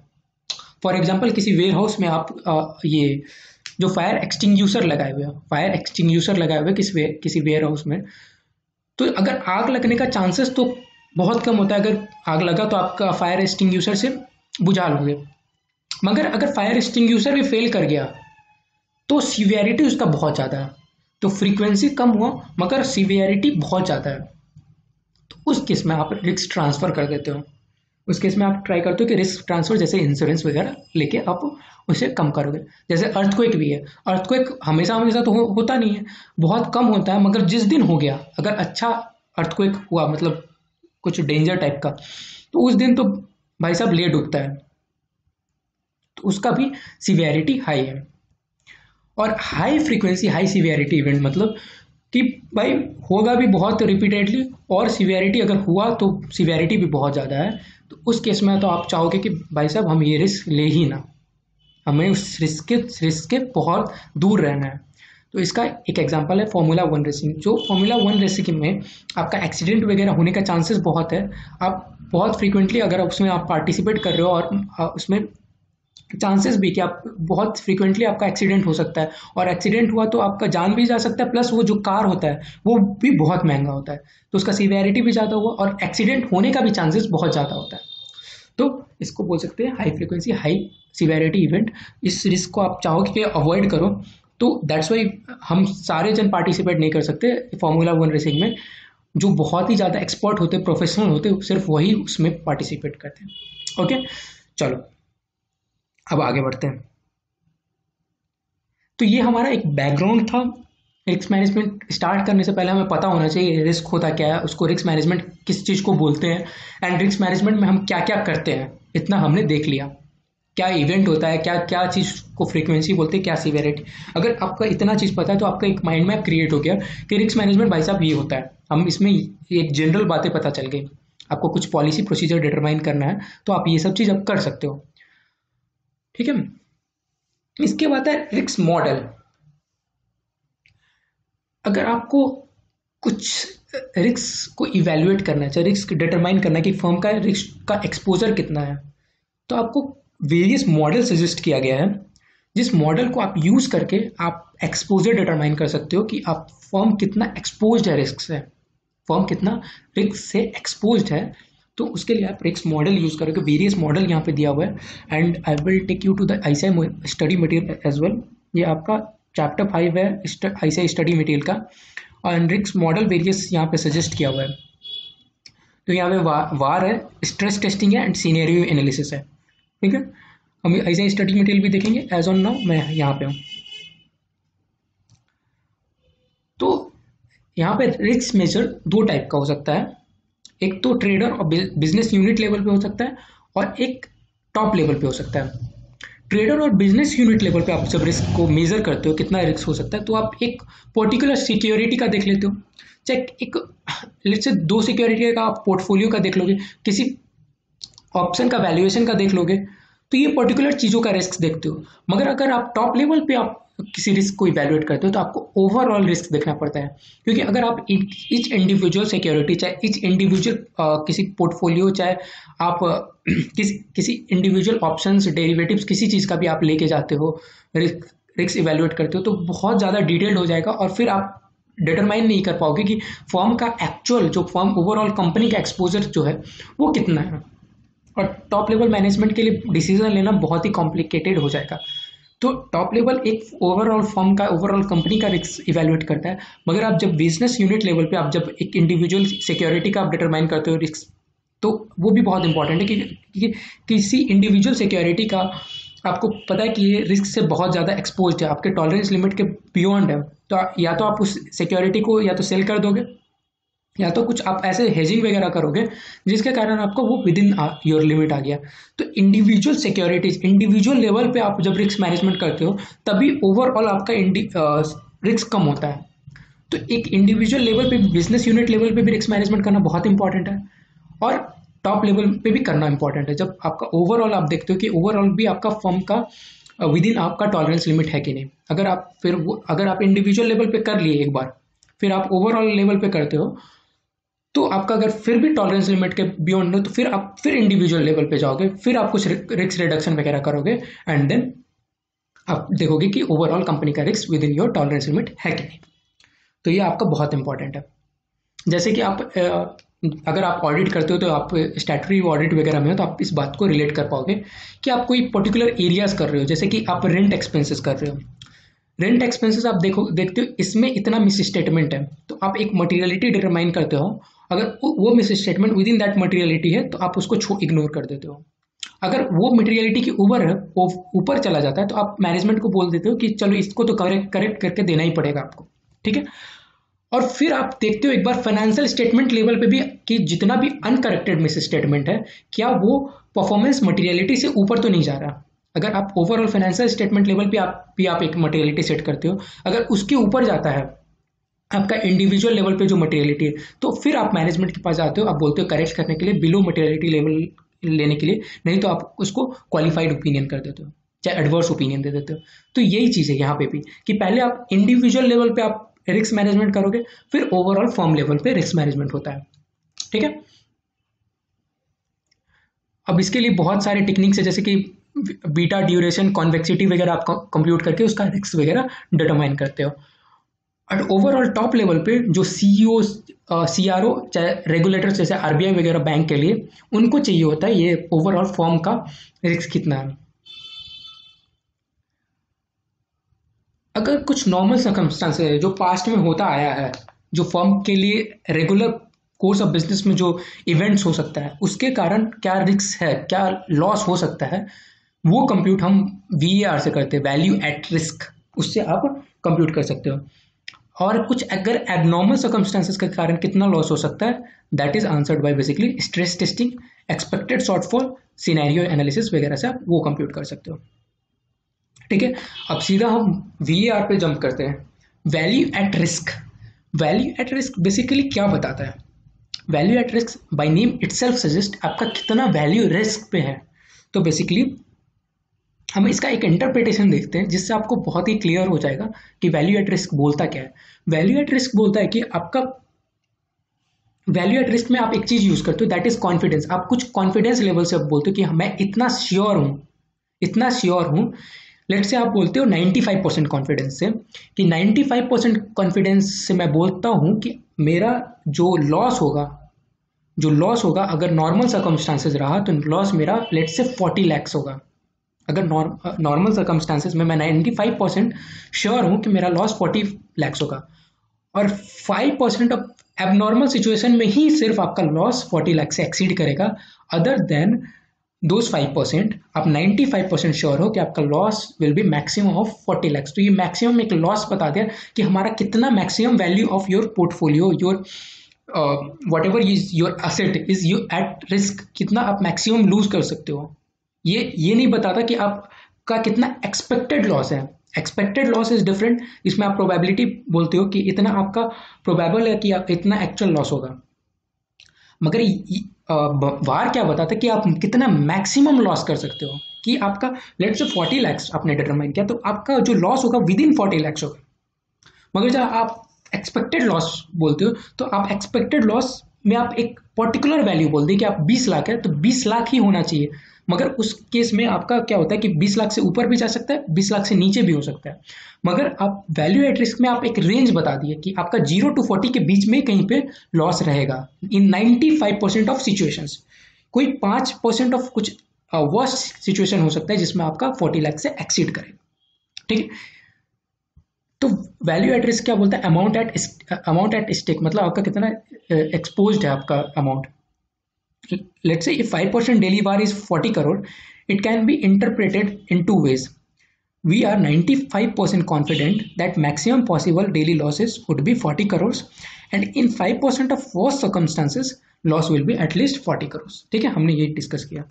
फॉर एग्ज़ाम्पल किसी वेयर हाउस में आप आ, ये जो फायर एक्सटिंग्यूसर लगाए हुए फायर एक्सटिंग्यूसर लगाए हुए किसी वे किसी वेयर हाउस में तो अगर आग लगने का चांसेस तो बहुत कम होता है। अगर आग लगा तो आपका फायर एक्सटिंग्यूसर से बुझा लोगे मगर अगर फायर एक्सटिंग्यूसर भी फेल कर गया तो सीवियरिटी उसका बहुत ज़्यादा है। तो फ्रीक्वेंसी कम हुआ मगर सीवियरिटी बहुत ज़्यादा है। तो उस केस में आप रिस्क ट्रांसफ़र कर देते हो। उस केस में आप ट्राई करते हो कि रिस्क ट्रांसफ़र जैसे इंश्योरेंस वगैरह लेके आप उसे कम करोगे। जैसे अर्थक्वेक भी है। अर्थक्वेक हमेशा हमेशा तो हो, होता नहीं है। बहुत कम होता है मगर जिस दिन हो गया अगर अच्छा अर्थक्वेक हुआ मतलब कुछ डेंजर टाइप का तो उस दिन तो भाई साहब लेट उठता है। तो उसका भी सीवियरिटी हाई है। और high frequency high severity event मतलब कि भाई होगा भी बहुत रिपीटेडली और सिवियरिटी अगर हुआ तो सीवियरिटी भी बहुत ज़्यादा है। तो उस केस में तो आप चाहोगे कि भाई साहब हम ये रिस्क ले ही ना। हमें उस रिस्क के रिस्क के बहुत दूर रहना है। तो इसका एक एग्जांपल है फॉर्मूला वन रेसिंग जो फॉर्मूला वन रेसिंग में आपका एक्सीडेंट वगैरह होने का चांसेस बहुत है। आप बहुत फ्रीक्वेंटली अगर उसमें आप पार्टिसिपेट कर रहे हो और उसमें चांसेस भी कि आप बहुत फ्रीक्वेंटली आपका एक्सीडेंट हो सकता है। और एक्सीडेंट हुआ तो आपका जान भी जा सकता है प्लस वो जो कार होता है, वो भी बहुत महँगा होता है। तो उसका सीवियरिटी भी ज़्यादा हुआ और एक्सीडेंट होने का भी चांसेस बहुत ज़्यादा होता है। तो इसको बोल सकते हैं high frequency high severity event इस रिस्क को आप चाहो कि अवॉइड करो। तो दैट्स वाई हम सारे जन पार्टिसिपेट नहीं कर सकते फॉर्मूला वन रेसिंग में। जो बहुत ही ज़्यादा एक्सपर्ट होते प्रोफेशनल होते, सिर्फ़ वही उसमें पार्टिसिपेट करते हैं। ओके चलो। अब आगे बढ़ते हैं। तो ये हमारा एक बैकग्राउंड था रिस्क मैनेजमेंट स्टार्ट करने से पहले हमें पता होना चाहिए रिस्क होता क्या है, उसको रिस्क मैनेजमेंट किस चीज़ को बोलते हैं एंड रिस्क मैनेजमेंट में हम क्या क्या करते हैं, इतना हमने देख लिया। क्या इवेंट होता है, क्या क्या चीज़ को फ्रीक्वेंसी बोलते हैं, क्या सीवेरिटी अगर आपका इतना चीज़ पता है तो आपका एक माइंड मैप क्रिएट हो गया कि रिस्क मैनेजमेंट भाई साहब ये होता है। हम इसमें एक जनरल बातें पता चल गई। आपको कुछ पॉलिसी प्रोसीजर डिटरमाइन करना है तो आप ये सब चीज़ अब कर सकते हो। ठीक है? इसके बाद है रिक्स मॉडल अगर आपको कुछ रिस्क को इवेल्युएट करना है, चाहे रिस्क डिटरमाइन करना है कि फर्म का रिस्क का एक्सपोजर कितना है तो आपको वेरियस मॉडल सजेस्ट किया गया है, जिस मॉडल को आप यूज़ करके आप एक्सपोजर डिटरमाइन कर सकते हो कि आप फर्म कितना एक्सपोज है रिस्क से। फर्म कितना रिस्क से एक्सपोज है तो उसके लिए आप रिक्स मॉडल यूज़ करोगे वेरियस मॉडल यहाँ पे दिया हुआ है and I will take you to the I study material as well ये आपका चैप्टर फाइव है आईसीए स्टडी मटेरियल का और रिक्स मॉडल वेरियस यहाँ पे सजेस्ट किया हुआ है। तो यहाँ पे वा, वार है स्ट्रेस टेस्टिंग है एंड सीनेरियो एनालिसिस है। ठीक है? हम ऐसे स्टडी मटेरियल भी देखेंगे एज ऑन नाउ मैं यहाँ पे हूँ। तो यहाँ पे रिक्स मेजर दो टाइप का हो सकता है। एक तो ट्रेडर और बिज़नेस यूनिट लेवल पे हो सकता है और एक टॉप लेवल पे हो सकता है। ट्रेडर और बिज़नेस यूनिट लेवल पे आप जब रिस्क को मेजर करते हो, कितना रिस्क हो सकता है तो आप एक पर्टिकुलर सिक्योरिटी का देख लेते हो। चाहे एक से दो सिक्योरिटी का आप पोर्टफोलियो का देख लोगे, किसी ऑप्शन का वैल्यूएशन का देख लोगे तो ये पर्टिकुलर चीज़ों का रिस्क देखते हो। मगर अगर आप टॉप लेवल पे आप किसी रिस्क को इवेलुएट करते हो तो आपको ओवरऑल रिस्क देखना पड़ता है। क्योंकि अगर आप इच इंडिविजुअल सिक्योरिटी चाहे इच इंडिविजुअल किसी पोर्टफोलियो चाहे आप किस, किसी इंडिविजुअल ऑप्शंस डेरिवेटिव्स किसी चीज़ का भी आप लेके जाते हो रिस्क रिस्क इवेलुएट करते हो तो बहुत ज़्यादा डिटेल्ड हो जाएगा और फिर आप डिटरमाइन नहीं कर पाओगे कि फॉर्म का एक्चुअल जो फॉर्म ओवरऑल कंपनी का एक्सपोजर जो है, वो कितना है। और टॉप लेवल मैनेजमेंट के लिए डिसीज़न लेना बहुत ही कॉम्प्लिकेटेड हो जाएगा। तो टॉप लेवल एक ओवरऑल फॉर्म का ओवरऑल कंपनी का रिस्क इवेलुएट करता है। मगर आप जब बिज़नेस यूनिट लेवल पे आप जब एक इंडिविजुअल सिक्योरिटी का आप डिटरमाइन करते हो रिस्क तो वो भी बहुत इंपॉर्टेंट है कि, कि किसी इंडिविजुअल सिक्योरिटी का आपको पता है कि ये रिस्क से बहुत ज़्यादा एक्सपोज है। आपके टॉलरेंस लिमिट के बियॉन्ड है। तो या तो आप उस सिक्योरिटी को या तो सेल कर दोगे या तो कुछ आप ऐसे हेजिंग वगैरह करोगे, जिसके कारण आपको वो विद इन योर लिमिट आ गया। तो इंडिविजुअल सिक्योरिटीज इंडिविजुअल लेवल पे आप जब रिस्क मैनेजमेंट करते हो, तभी ओवरऑल आपका रिस्क कम होता है। तो एक इंडिविजुअल लेवल पे बिज़नेस यूनिट लेवल पे भी रिस्क मैनेजमेंट करना बहुत इंपॉर्टेंट है, और टॉप लेवल पे भी करना इंपॉर्टेंट है। जब आपका ओवरऑल आप देखते हो कि ओवरऑल भी आपका फर्म का विद इन आपका टॉलरेंस लिमिट है कि नहीं। अगर आप फिर वो, अगर आप इंडिविजुअल लेवल पे कर लिए एक बार, फिर आप ओवरऑल लेवल पे करते हो तो आपका अगर फिर भी टॉलरेंस लिमिट के बियॉन्ड हो तो फिर आप फिर इंडिविजुअल लेवल पे जाओगे, फिर आप कुछ रिस्क रिडक्शन वगैरह करोगे एंड देन आप देखोगे कि ओवरऑल कंपनी का risk within your tolerance limit है कि नहीं। तो ये आपका बहुत इंपॉर्टेंट है। जैसे कि आप अगर आप ऑडिट करते हो तो आप स्टैटरी ऑडिट वगैरह में हो तो आप इस बात को रिलेट कर पाओगे कि आप कोई पर्टिकुलर एरियाज़ कर रहे हो, जैसे कि आप रेंट एक्सपेंसेस कर रहे हो। रेंट एक्सपेंसेस आप देखो, देखते हो, इसमें इतना मिस स्टेटमेंट है। तो आप एक मटेरियलिटी डिटरमाइन करते हो अगर वो misstatement within that materiality है तो आप उसको इग्नोर कर देते हो। अगर वो मटेरियलिटी के ऊपर ऊपर चला जाता है तो आप मैनेजमेंट को बोल देते हो कि चलो इसको तो करेक्ट करेक्ट करके देना ही पड़ेगा आपको, ठीक है? और फिर आप देखते हो एक बार फाइनेंशियल स्टेटमेंट लेवल पे भी कि जितना भी अनकरेक्टेड मिस स्टेटमेंट है, क्या वो परफॉर्मेंस मटेरियलिटी से ऊपर तो नहीं जा रहा? अगर आप ओवरऑल फाइनेंशियल स्टेटमेंट लेवल पे आप, भी आप एक मटीरियलिटी सेट करते हो, अगर उसके ऊपर जाता है आपका इंडिविजुअल लेवल पे जो मटेरियलिटी है तो फिर आप मैनेजमेंट के पास जाते हो, आप बोलते हो करेक्ट करने के लिए बिलो मटेरियलिटी लेवल लेने के लिए, नहीं तो आप उसको क्वालिफाइड ओपिनियन कर देते हो, चाहे एडवर्स ओपिनियन दे देते हो। तो यही चीज़ है यहाँ पे भी, कि पहले आप इंडिविजुअल लेवल पे आप रिस्क मैनेजमेंट करोगे, फिर ओवरऑल फॉर्म लेवल पे रिस्क मैनेजमेंट होता है। ठीक है? अब इसके लिए बहुत सारे टेक्निक्स है, जैसे कि बीटा ड्यूरेशन कॉन्वेक्सिटी वगैरह आप कंप्यूट करके उसका रिस्क वगैरह डिटरमाइन करते हो। और ओवरऑल टॉप लेवल पे जो सीईओ सी आर ओ चाहे रेगुलेटर्स जैसे आरबीआई वगैरह बैंक के लिए, उनको चाहिए होता है ये ओवरऑल फॉर्म का रिस्क कितना है। अगर कुछ नॉर्मल सर्कमस्टांस है, जो पास्ट में होता आया है, जो फॉर्म के लिए रेगुलर कोर्स ऑफ़ बिज़नेस में जो इवेंट्स हो सकता है, उसके कारण क्या रिस्क है, क्या लॉस हो सकता है, वो कंप्यूट हम वी से करते हैं वैल्यू एट रिस्क उससे आप कंप्यूट कर सकते हो। और कुछ अगर एबनॉर्मल सर्कमस्टांसेस के कारण कितना लॉस हो सकता है that is answered by basically stress testing expected shortfall scenario analysis वगैरह से आप वो कंप्यूट कर सकते हो। ठीक है? अब सीधा हम वी आर पे जंप करते हैं। Value at risk value at risk basically क्या बताता है? Value at risk by name itself suggest आपका कितना वैल्यू रिस्क पे है। तो बेसिकली हम इसका एक इंटरप्रिटेशन देखते हैं, जिससे आपको बहुत ही क्लियर हो जाएगा कि वैल्यू एट रिस्क बोलता क्या है। वैल्यू एट रिस्क बोलता है कि आपका वैल्यू एट रिस्क में आप एक चीज़ यूज़ करते हो दैट इज़ कॉन्फिडेंस आप कुछ कॉन्फिडेंस लेवल से आप बोलते हो कि मैं इतना श्योर हूँ, इतना श्योर हूँ। लेट से आप बोलते हो 95 परसेंट कॉन्फिडेंस से, कि 95 परसेंट कॉन्फिडेंस से मैं बोलता हूँ कि मेरा जो लॉस होगा, जो लॉस होगा, अगर नॉर्मल सर्कमस्टांसेस रहा तो लॉस मेरा लेट से 40 लैक्स होगा। अगर नॉर्मल सर्कमस्टांसिस में मैं 95 परसेंट श्योर हूँ कि मेरा लॉस 40 लैक्स होगा। और five percent of abnormal situation में ही सिर्फ़ आपका लॉस फोर्टी लैक्स से एक्सीड करेगा। Other than those five percent आप नाइन्टी फाइव परसेंट श्योर हो कि आपका loss will be maximum of forty lakhs तो ये मैक्सिमम एक लॉस बता दिया कि हमारा कितना maximum value of your portfolio your whatever is your asset is you at risk कितना आप मैक्सिमम लूज कर सकते हो। ये ये नहीं बताता कि आपका कितना एक्सपेक्टेड लॉस है। एक्सपेक्टेड लॉस इज़ डिफरेंट इसमें आप प्रोबेबिलिटी बोलते हो कि इतना आपका प्रोबेबल है कि आप, इतना एक्चुअल लॉस होगा। मगर वार क्या बताता है कि आप कितना मैक्सिमम लॉस कर सकते हो? कि आपका लेट से फोर्टी लैक्स आपने डिटरमाइन किया तो आपका जो लॉस होगा विद इन फोर्टी लैक्स होगा। मगर जब आप एक्सपेक्टेड लॉस बोलते हो तो आप एक्सपेक्टेड लॉस में आप एक पर्टिकुलर वैल्यू बोल दें कि आप 20 लाख है तो 20 लाख ही होना चाहिए। मगर उस केस में आपका क्या होता है कि 20 लाख से ऊपर भी जा सकता है 20 लाख से नीचे भी हो सकता है। मगर आप वैल्यू एट रिस्क में आप एक रेंज बता दिए कि आपका ज़ीरो टू फोर्टी के बीच में कहीं पे लॉस रहेगा। In ninety five percent of situation कोई पाँच परसेंट ऑफ़ कुछ वर्स्ट सिचुएशन हो सकता है जिसमें आपका फोर्टी लाख से एक्सीड करे। ठीक है? तो वैल्यू एट रिस्क क्या बोलता है? Amount at amount at stake मतलब आपका कितना एक्सपोज uh, है आपका amount let's say if 5% daily VAR is 40 crore, it can be interpreted in two ways. We are 95% confident that maximum possible daily losses would be 40 crores and in five percent of worst circumstances loss will be at least forty crore ठीक है हमने ये डिस्कस किया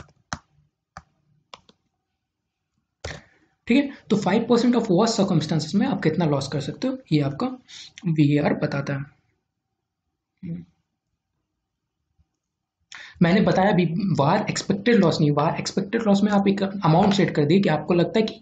ठीक है तो five percent of worst circumstances में आप कितना लॉस कर सकते हो ये आपका वी बताता है हम्म। मैंने बताया अभी वार एक्सपेक्टेड लॉस नहीं वार एक्सपेक्टेड लॉस में आप एक अमाउंट सेट कर दिए कि आपको लगता है कि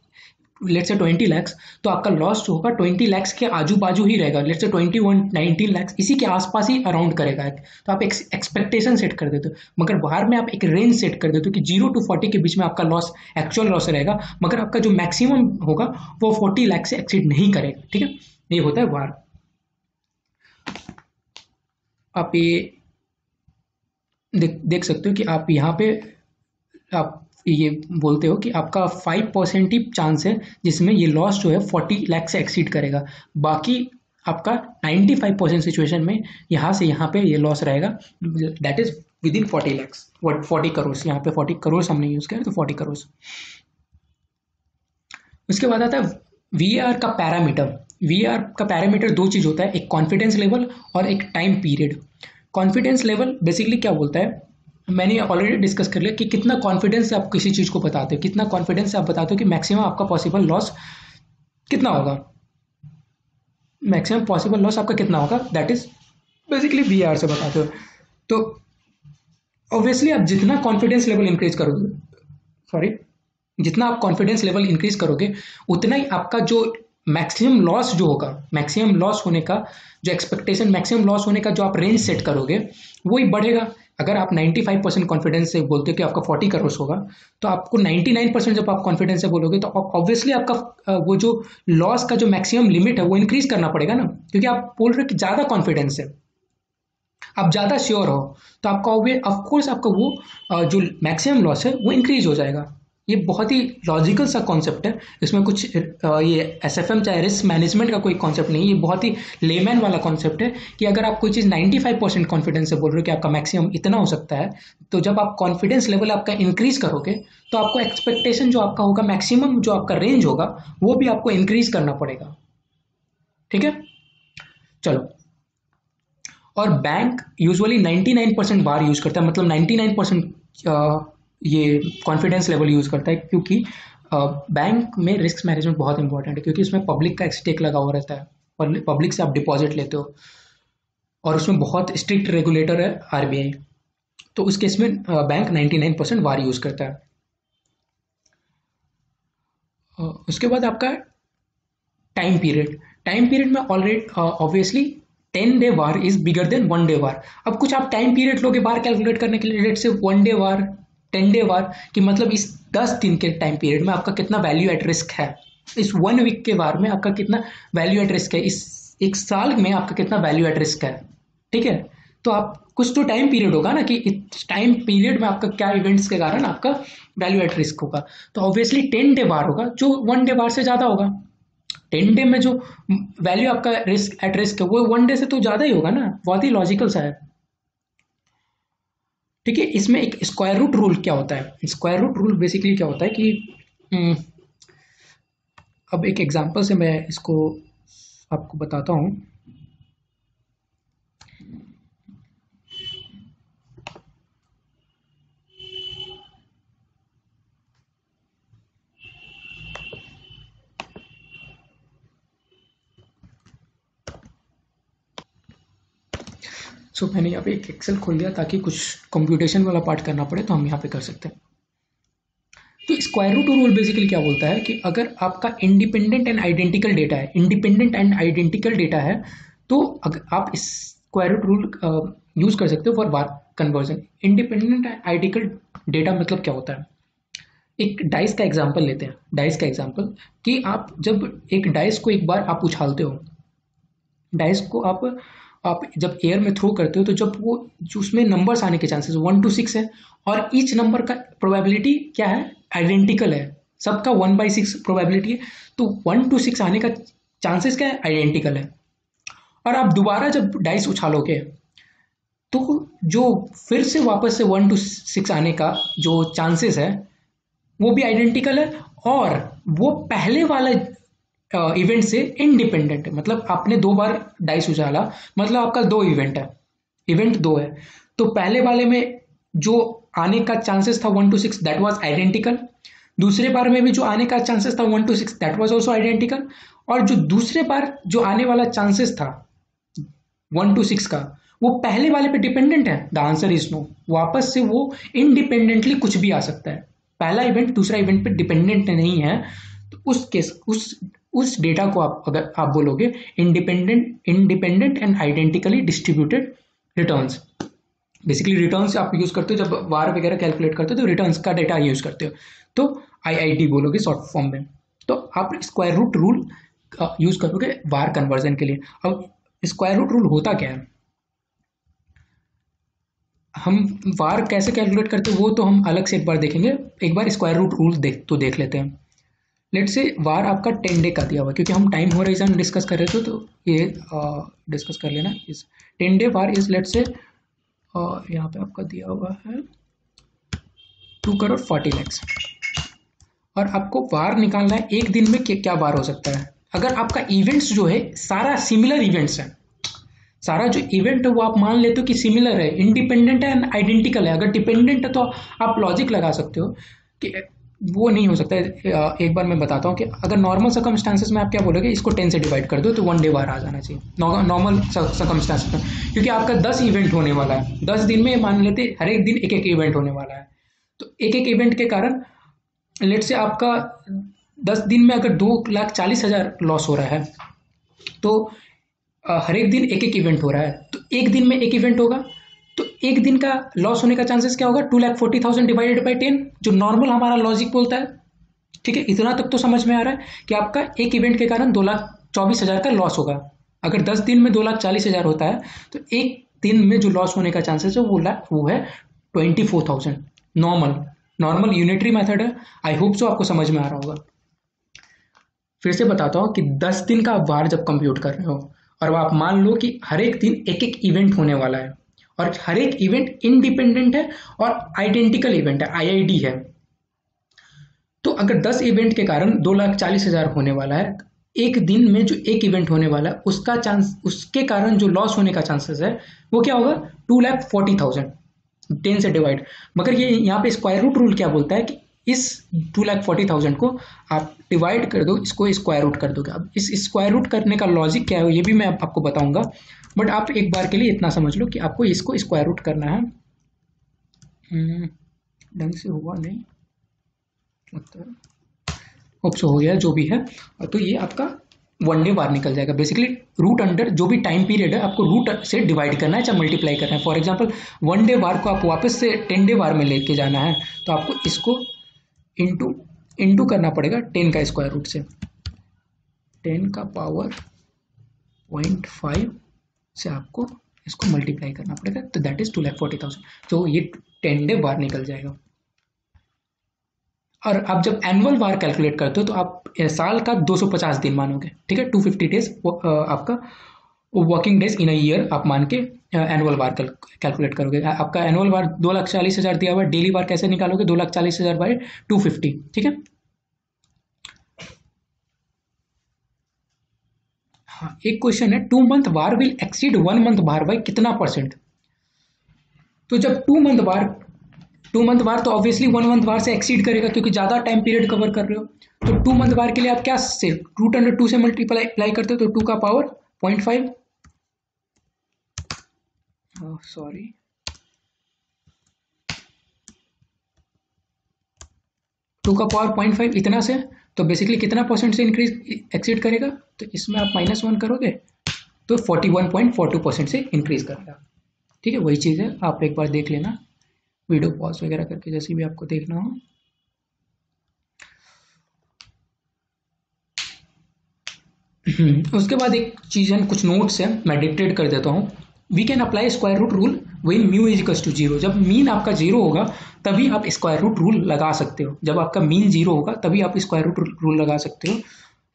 लेट से ट्वेंटी लैक्स तो आपका लॉस जो होगा ट्वेंटी लैक्स के आजू बाजू ही रहेगा। Late say twenty one nineteen lakhs इसी के आसपास ही अराउंड करेगा तो आप एक एक्सपेक्टेशन सेट कर देते हो। मगर बाहर में आप एक रेंज सेट कर देते हो कि ज़ीरो टू फोर्टी के बीच में आपका लॉस एक्चुअल लॉस रहेगा। मगर आपका जो मैक्सिमम होगा, वो फोर्टी लैक्स से एक्सीड नहीं करेगा। ठीक है? ये होता है बाहर आप ये देख देख सकते हो कि आप यहाँ पे, आप ये बोलते हो कि आपका फाइव परसेंट ही चांस है जिसमें ये लॉस जो है फोर्टी लैख से एक्सीड करेगा। बाकी आपका नाइन्टी फाइव परसेंट सिचुएशन में यहाँ से यहाँ पे ये लॉस रहेगा। That is within forty lakhs forty crore यहाँ पे फोर्टी करोड़ हमने यूज़ किया तो फोर्टी करोड़ उसके बाद आता है वी आर का पैरामीटर वी आर का पैरामीटर दो चीज़ होता है, एक कॉन्फिडेंस लेवल और एक time period confidence level basically क्या बोलता है? मैंने ऑलरेडी डिस्कस कर लिया कि कितना कॉन्फिडेंस आप किसी चीज़ को बताते हो, कितना कॉन्फिडेंस आप बताते हो कि मैक्सिमम आपका पॉसिबल लॉस कितना होगा? मैक्सिमम पॉसिबल लॉस आपका कितना होगा? That is basically V R से बताते हो। तो ऑब्वियसली आप जितना कॉन्फिडेंस लेवल इंक्रीज करोगे सॉरी जितना आप कॉन्फिडेंस लेवल इंक्रीज करोगे, उतना ही आपका जो मैक्सिमम लॉस जो होगा मैक्सिमम लॉस होने का, जो एक्सपेक्टेशन मैक्सिमम लॉस होने का जो आप रेंज सेट करोगे, वो ही बढ़ेगा। अगर आप 95 परसेंट कॉन्फिडेंस से बोलते हो कि आपका 40 करोड़ होगा तो आपको 99 परसेंट जब आप कॉन्फिडेंस से बोलोगे तो ऑब्वियसली आपका वो जो लॉस का जो मैक्सिमम लिमिट है, वो इंक्रीज करना पड़ेगा ना। क्योंकि आप बोल रहे हो कि ज़्यादा कॉन्फिडेंस है। आप ज़्यादा श्योर हो तो आपका ऑफकोर्स आपका वो जो मैक्सिमम लॉस है, वो इंक्रीज हो जाएगा। ये बहुत ही लॉजिकल सा कॉन्सेप्ट है। इसमें कुछ ये एस एफ़ एम चाहे रिस्क मैनेजमेंट का कोई कॉन्सेप्ट नहीं, ये बहुत ही लेमैन वाला कॉन्सेप्ट है कि अगर आप कोई चीज़ 95 परसेंट कॉन्फिडेंस से बोल रहे हो कि आपका मैक्सिमम इतना हो सकता है तो जब आप कॉन्फिडेंस लेवल आपका इंक्रीज करोगे तो आपको एक्सपेक्टेशन जो आपका होगा मैक्सिमम जो आपका रेंज होगा, वो भी आपको इंक्रीज करना पड़ेगा। ठीक है? चलो। और bank usually 99 percent VaR use करता है मतलब 99 परसेंट ये कॉन्फिडेंस लेवल यूज़ करता है क्योंकि बैंक में रिस्क मैनेजमेंट बहुत इंपॉर्टेंट है क्योंकि उसमें पब्लिक का स्टेक लगा हुआ रहता है। पब्लिक से आप डिपॉजिट लेते हो। और उसमें बहुत स्ट्रिक्ट रेगुलेटर है आरबीआई तो उस केस में बैंक 99 परसेंट वार यूज़ करता है। उसके बाद आपका टाइम पीरियड टाइम पीरियड में already obviously ten day VaR is bigger than one day VaR अब कुछ आप टाइम पीरियड लोगे बार कैलकुलेट करने के लिए let's say one day VaR ten day VaR कि मतलब इस दस दिन के टाइम पीरियड में आपका कितना वैल्यू एट रिस्क है। इस वन वीक के वार में आपका कितना वैल्यू एट रिस्क है। इस एक साल में आपका कितना वैल्यू एट रिस्क है। ठीक है? तो आप कुछ तो टाइम पीरियड होगा ना कि इस टाइम पीरियड में आपका क्या इवेंट्स के कारण आपका वैल्यू एट रिस्क होगा। तो ऑब्वियसली टेन डे बार होगा, जो वन डे बार से ज़्यादा होगा। टेन डे में जो वैल्यू आपका रिस्क एट रिस्क है, वो वन डे से तो ज़्यादा ही होगा ना। बहुत ही लॉजिकल सा है। ठीक है इसमें एक स्क्वायर रूट रूल क्या होता है? स्क्वायर रूट रूल बेसिकली क्या होता है कि हम्म, अब एक एग्जांपल से मैं इसको आपको बताता हूँ। सो so, मैंने यहाँ पे एक एक्सेल खोल लिया ताकि कुछ कंप्यूटेशन वाला पार्ट करना पड़े तो हम यहाँ पे कर सकते हैं। तो स्क्वायर रूट रूल बेसिकली क्या बोलता है कि अगर आपका इंडिपेंडेंट एंड आइडेंटिकल डेटा है इंडिपेंडेंट एंड आइडेंटिकल डेटा है तो अगर आप स्क्वायर रूट रूल यूज़ कर सकते हो for VaR conversion independent and identical data मतलब क्या होता है? एक डाइस का एग्ज़ाम्पल लेते हैं। डाइस का एग्ज़ाम्पल कि आप जब एक डाइस को एक बार आप उछालते हो डाइस को आप आप जब एयर में थ्रो करते हो तो जब वो उसमें नंबर्स आने के चांसेस वन टू सिक्स है। और ईच नंबर का प्रोबेबिलिटी क्या है? आइडेंटिकल है। सबका वन बाई सिक्स प्रोबेबिलिटी है। तो वन टू सिक्स आने का चांसेस क्या है? आइडेंटिकल है। और आप दोबारा जब डाइस उछालोगे तो जो फिर से वापस से वन टू सिक्स आने का जो चांसेस है, वो भी आइडेंटिकल है। और वो पहले वाला इवेंट से इंडिपेंडेंट है। मतलब आपने दो बार डाइस उछाला मतलब आपका दो इवेंट है। इवेंट दो है। तो पहले वाले में जो आने का चांसेस था one to six that was identical दूसरे बार में भी जो आने का चांसेस था one to six that was also identical और जो दूसरे बार जो आने वाला चांसेस था वन टू सिक्स का, वो पहले वाले पे डिपेंडेंट है। द आंसर इज़ नो वापस से वो इंडिपेंडेंटली कुछ भी आ सकता है। पहला इवेंट दूसरा इवेंट पे डिपेंडेंट नहीं है। तो उस केस उस उस डेटा को आप अगर आप बोलोगे independent independent and identically distributed returns basically returns आप यूज़ करते हो, जब वार वगैरह कैलकुलेट करते हो तो रिटर्न्स का डेटा यूज़ करते हो। तो आई आई डी बोलोगे शॉर्ट फॉर्म में। तो आप स्क्वायर रूट रूल यूज़ करोगे वार कन्वर्जन के लिए। अब स्क्वायर रूट रूल होता क्या है? हम वार कैसे कैलकुलेट करते हैं, वो तो हम अलग से एक बार देखेंगे। एक बार स्क्वायर रूट रूल देख तो देख लेते हैं। लेट से वार आपका टेन डे का दिया हुआ क्योंकि हम टाइम होराइजन डिस्कस कर रहे थे तो ये डिस्कस कर लेना इस ten day VaR is let's say यहाँ पे आपका दिया हुआ है टू करोड़ फोर्टी लैक्स और आपको वार निकालना है, एक दिन में क्या वार हो सकता है? अगर आपका इवेंट्स जो है, सारा सिमिलर इवेंट्स है। सारा जो इवेंट है, वो आप मान लेते हो कि सिमिलर है इंडिपेंडेंट है एंड आइडेंटिकल है। अगर डिपेंडेंट है तो आप लॉजिक लगा सकते हो कि वो नहीं हो सकता एक बार मैं बताता हूँ कि अगर नॉर्मल सर्कमस्टांसेस में आप क्या बोलोगे, इसको टेन से डिवाइड कर दो तो वन डे बार आ जाना चाहिए। नॉर्मल सर्कमस्टांसेस में। क्योंकि आपका दस इवेंट होने वाला है। दस दिन में मान लेते हर एक दिन एक एक इवेंट होने वाला है। तो एक एक इवेंट के कारण लेट से आपका दस दिन में अगर दो लाख चालीस हज़ार लॉस हो रहा है तो हर एक दिन एक एक इवेंट हो रहा है। तो एक दिन में एक इवेंट होगा। तो एक दिन का लॉस होने का चांसेस क्या होगा? Two lakh forty thousand divided by ten जो नॉर्मल हमारा लॉजिक बोलता है। ठीक है? इतना तक तो समझ में आ रहा है कि आपका एक इवेंट के कारण दो लाख चौबीस हज़ार का लॉस होगा। अगर दस दिन में दो लाख चालीस हज़ार होता है तो एक दिन में जो लॉस होने का चांसेस है, वो लाख वो है twenty four thousand normal normal unitary method है। आई होप सो आपको समझ में आ रहा होगा। फिर से बताता हूँ कि दस दिन का आप वार जब कंप्यूट कर रहे हो, और आप मान लो कि हर एक दिन एक एक इवेंट होने वाला है और हर एक इवेंट इंडिपेंडेंट है और आइडेंटिकल इवेंट है आईआईडी है। तो अगर 10 इवेंट के कारण दो लाख चालीस हज़ार होने वाला है, एक दिन में जो एक इवेंट होने वाला है, उसका चांस उसके कारण जो लॉस होने का चांसेस है, वो क्या होगा? Two lakh forty thousand ten से डिवाइड मगर ये यहाँ पे स्क्वायर रूट रूल क्या बोलता है कि इस टू लाख फोर्टी थाउज़ेंड को आप डिवाइड कर दो इसको स्क्वायर रूट कर दोगे। अब इस स्क्वायर रूट करने का लॉजिक क्या है ये भी मैं आपको बताऊँगा। बट आप एक बार के लिए इतना समझ लो कि आपको इसको स्क्वायर रूट करना है। हम्म, ढंग से हुआ नहीं। मतलब होप हो गया जो भी है। तो ये आपका वन डे बार निकल जाएगा। बेसिकली रूट अंडर जो भी टाइम पीरियड है आपको रूट से डिवाइड करना है चाहे मल्टीप्लाई करना है। For example one day VaR को आप वापस से टेन डे बार में लेके जाना है तो आपको इसको इंटू इंटू करना पड़ेगा टेन का स्क्वायर रूट से। टेन का पावर पॉइंट फाइव से आपको इसको मल्टीप्लाई करना पड़ेगा तो that is two lakh forty thousand तो ये टेन डे बार निकल जाएगा। और आप जब एनुअल बार कैलकुलेट करते हो तो आप साल का 250 दिन मानोगे, ठीक है? 250 डेज़ आपका working days in a year आप मान के एनुअल बार कैलकुलेट करोगे। आपका एनुअल बार दो लाख चालीस हज़ार दिया हुआ डेली बार कैसे निकालोगे? दो लाख चालीस हज़ार बाई टू फिफ्टी ठीक है? हाँ एक क्वेश्चन है two month VaR will exceed one month VaR by कितना परसेंट तो जब two month VaR two month VaR तो ऑब्वियसली वन मंथ बार से एक्सीड करेगा क्योंकि ज़्यादा टाइम पीरियड कवर कर रहे हो। तो टू मंथ बार के लिए आप क्या से रूट अंडर टू से मल्टीप्लाई करते हो? तो टू का power point five sorry two का पावर पॉइंट फाइव इतना से तो बेसिकली कितना परसेंट से इंक्रीज एक्सीड करेगा? तो इसमें आप माइनस वन करोगे तो forty one point four two percent से इंक्रीज करेगा। ठीक है, वही चीज़ है, आप एक बार देख लेना। वीडियो पॉज वगैरह करके जैसे भी आपको देखना हो। उसके बाद एक चीज़ है, कुछ नोट्स है, मैं डिक्टेट कर देता हूँ। We can apply square root rule when mu is equals to zero जब मीन आपका ज़ीरो होगा, तभी आप स्क्वायर रूट रूल लगा सकते हो। जब आपका मीन ज़ीरो होगा, तभी आप स्क्वायर रूट रूल लगा सकते हो।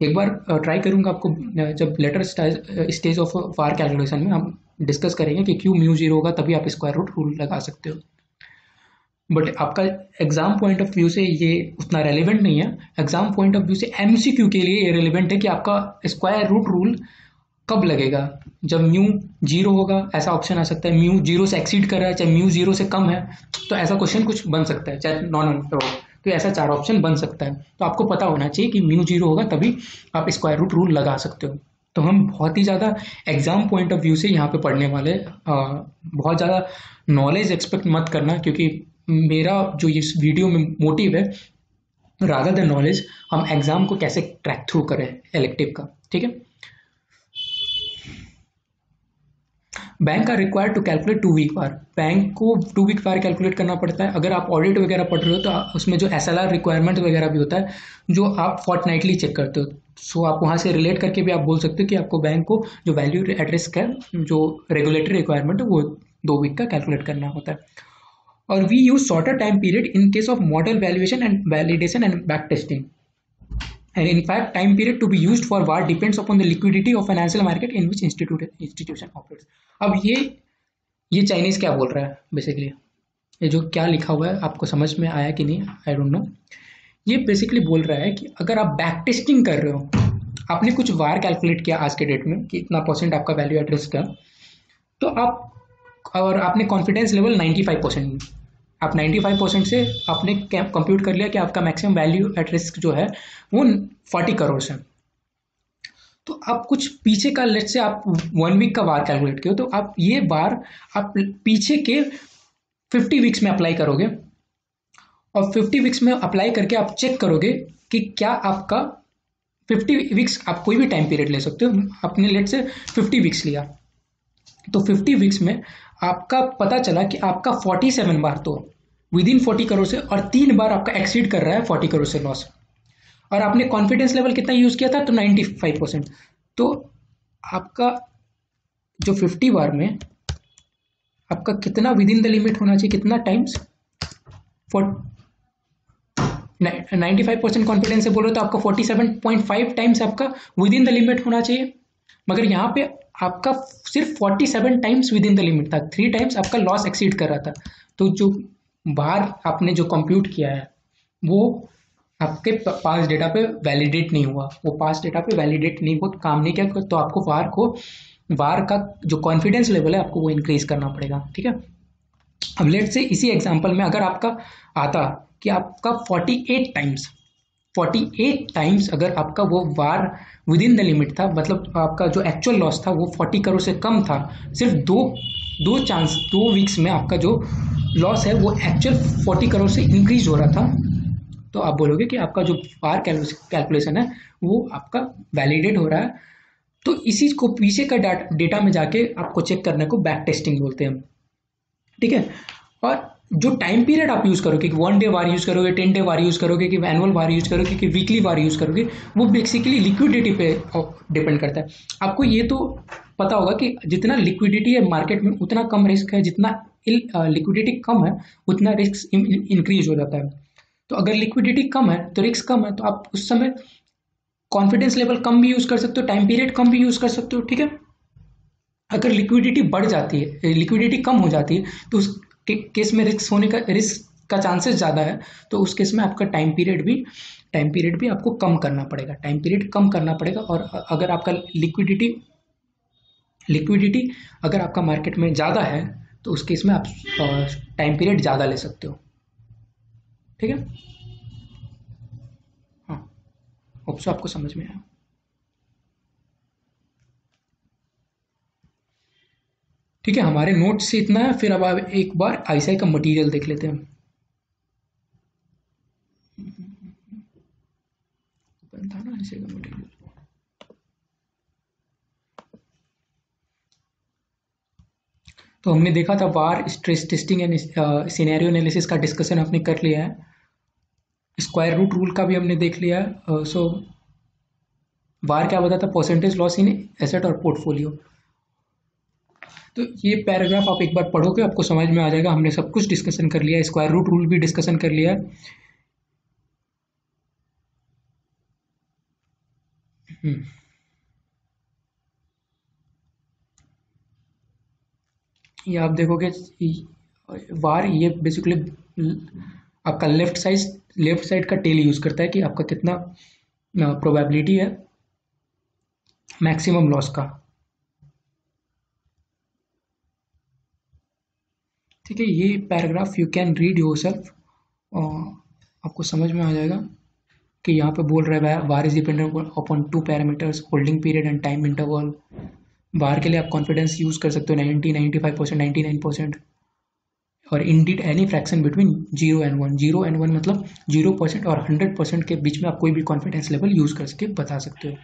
एक बार ट्राई करूँगा आपको जब later stage of VaR calculation में हम डिस्कस करेंगे कि क्यों म्यू ज़ीरो होगा, तभी आप स्क्वायर रूट रूल लगा सकते हो। बट आपका एग्ज़ाम पॉइंट ऑफ़ व्यू से ये उतना रेलिवेंट नहीं है। एग्ज़ाम पॉइंट ऑफ़ व्यू से एमसीक्यू के लिए ये रेलिवेंट है कि आपका स्क्वायर रूट रूल कब लगेगा? जब म्यू ज़ीरो होगा, ऐसा ऑप्शन आ सकता है। म्यू ज़ीरो से एक्सीड कर रहा है, चाहे म्यू ज़ीरो से कम है तो ऐसा क्वेश्चन कुछ बन सकता है, चाहे नॉन तो ऐसा चार ऑप्शन बन सकता है। तो आपको पता होना चाहिए कि म्यू ज़ीरो होगा, तभी आप स्क्वायर रूट रूल लगा सकते हो। तो हम बहुत ही ज़्यादा एग्ज़ाम पॉइंट ऑफ़ व्यू से यहाँ पे पढ़ने वाले बहुत ज़्यादा नॉलेज एक्सपेक्ट मत करना, क्योंकि मेरा जो इस वीडियो में मोटिव है राधा द नॉलेज हम एग्ज़ाम को कैसे ट्रैक थ्रू करें इलेक्टिव का। ठीक है? Bank are required to calculate two week VaR bank को टू वीक बार कैलकुलेट करना पड़ता है। अगर आप ऑडिट वगैरह पढ़ रहे हो तो उसमें जो एस एल आर रिक्वायरमेंट वगैरह भी होता है, जो आप फोर्ट चेक करते हो। सो आप वहाँ से रिलेट करके भी आप बोल सकते हो कि आपको बैंक को जो वैल्यू एड्रेस का जो रेगुलेटरी रिक्वायरमेंट है, वो दो वीक का कैलकुलेट करना होता है। और we use shorter time period in case of model valuation and validation and back testing And in fact, time period to be used for VAR depends upon the liquidity of financial market in which institute institution operates. अब ये ये चाइनीज़ क्या बोल रहा है बेसिकली ये जो क्या लिखा हुआ है आपको समझ में आया कि नहीं? आई डोंट नो ये बेसिकली बोल रहा है कि अगर आप बैक टेस्टिंग कर रहे हो आपने कुछ वार कैलकुलेट किया आज के डेट में कि इतना परसेंट आपका वैल्यू एड्रेस का तो आप और आपने कॉन्फिडेंस लेवल 95 परसेंट आप 95 परसेंट से आपने कंप्यूट कर लिया कि आपका मैक्सिमम वैल्यू एट रिस्क जो है, वो 40 करोड़ है। तो आप कुछ पीछे का लेट से आप वन वीक का बार कैलकुलेट किया तो आप ये बार आप पीछे के 50 वीक्स में अप्लाई करोगे और 50 वीक्स में अप्लाई करके आप चेक करोगे कि क्या आपका 50 वीक्स आप कोई भी टाइम पीरियड ले सकते हो। आपने लेट से 50 वीक्स लिया। तो 50 वीक्स में आपका पता चला कि आपका 47 बार तो विद इन फोर्टी करोड़ से और तीन बार आपका एक्सीड कर रहा है फोर्टी करोड़ से लॉस और आपने कॉन्फिडेंस लेवल कितना यूज़ किया था? तो 95 परसेंट तो आपका जो 50 बार में आपका कितना विद इन द लिमिट होना चाहिए? कितना times for ninety five percent confidence से बोल तो आपका forty seven point five times आपका विद इन द लिमिट होना चाहिए। मगर यहाँ पे आपका सिर्फ़ forty seven times within the limit था। थ्री टाइम्स आपका लॉस एक्सीड कर रहा था। तो जो बार आपने जो कंप्यूट किया है, वो आपके पास डेटा पे वैलिडेट नहीं हुआ। वो पास डेटा पे वैलिडेट नहीं हुआ काम नहीं किया तो आपको वार को वार का जो कॉन्फिडेंस लेवल है, आपको वो इंक्रीज करना पड़ेगा। ठीक है? अब लेट से इसी एग्जांपल में अगर आपका आता कि आपका 48 टाइम्स 48 टाइम्स अगर आपका वो VaR within the limit था मतलब आपका जो एक्चुअल लॉस था, वो 40 करोड़ से कम था, सिर्फ़ दो दो चांस दो वीक्स में आपका जो लॉस है, वो एक्चुअल 40 करोड़ से इंक्रीज हो रहा था। तो आप बोलोगे कि आपका जो वार कैलकुलेशन है, वो आपका वैलिडेट हो रहा है। तो इसी को पीछे का डेटा में जाके आपको चेक करने को बैक टेस्टिंग बोलते हैं ठीक है? और जो टाइम पीरियड आप यूज़ करोगे, कि वन डे वार यूज़ करोगे टेन डे वार यूज़ करोगे, कि एनुअल वार यूज़ करोगे, कि वीकली वार यूज़ करोगे, वो बेसिकली लिक्विडिटी पे डिपेंड करता है। आपको ये तो पता होगा कि जितना लिक्विडिटी है मार्केट में, उतना कम रिस्क है, जितना लिक्विडिटी कम है, उतना रिस्क इंक्रीज हो जाता है। तो अगर लिक्विडिटी कम है तो रिस्क कम है तो आप उस समय कॉन्फिडेंस लेवल कम भी यूज़ कर सकते हो टाइम पीरियड कम भी यूज़ कर सकते हो, ठीक है? अगर लिक्विडिटी बढ़ जाती है लिक्विडिटी कम हो जाती है तो उस केस में रिस्क होने का, रिस्क का चांसेस ज़्यादा है तो उस केस में आपका टाइम पीरियड भी, टाइम पीरियड भी आपको कम करना पड़ेगा। टाइम पीरियड कम करना पड़ेगा और अगर आपका लिक्विडिटी लिक्विडिटी अगर आपका मार्केट में ज़्यादा है तो उस केस में आप टाइम पीरियड ज़्यादा ले सकते हो। ठीक है? हाँ। होप्सो आपको समझ में आया। ठीक है, हमारे नोट से इतना है, फिर अब आप एक बार आईसीआई का मटेरियल देख लेते हैं। था ना का मटेरियल तो हमने देखा था VaR stress testing and scenario analysis का डिस्कशन आपने कर लिया है। स्क्वायर रूट रूल का भी हमने देख लिया है। सो वार क्या बताता परसेंटेज लॉस इन एसेट और पोर्टफोलियो तो ये पैराग्राफ आप एक बार पढ़ोगे, आपको समझ में आ जाएगा। हमने सब कुछ डिस्कशन कर लिया स्क्वायर रूट रूल भी डिस्कशन कर लिया। हम्म। ये आप देखोगे, वार ये बेसिकली आपका लेफ़्ट साइड लेफ़्ट साइड का टेल यूज़ करता है कि आपका कितना प्रोबेबिलिटी है मैक्सिमम लॉस का। ठीक है, ये paragraph you can read yourself आपको समझ में आ जाएगा कि यहाँ पे बोल रहा है VaR is dependent upon two parameters holding period and time interval VaR के लिए आप कॉन्फिडेंस यूज़ कर सकते हो ninety ninety five percent ninety nine percent और indeed any fraction between zero and one zero and one मतलब ज़ीरो परसेंट और हंड्रेड परसेंट के बीच में आप कोई भी कॉन्फिडेंस लेवल यूज़ करके बता सकते हो।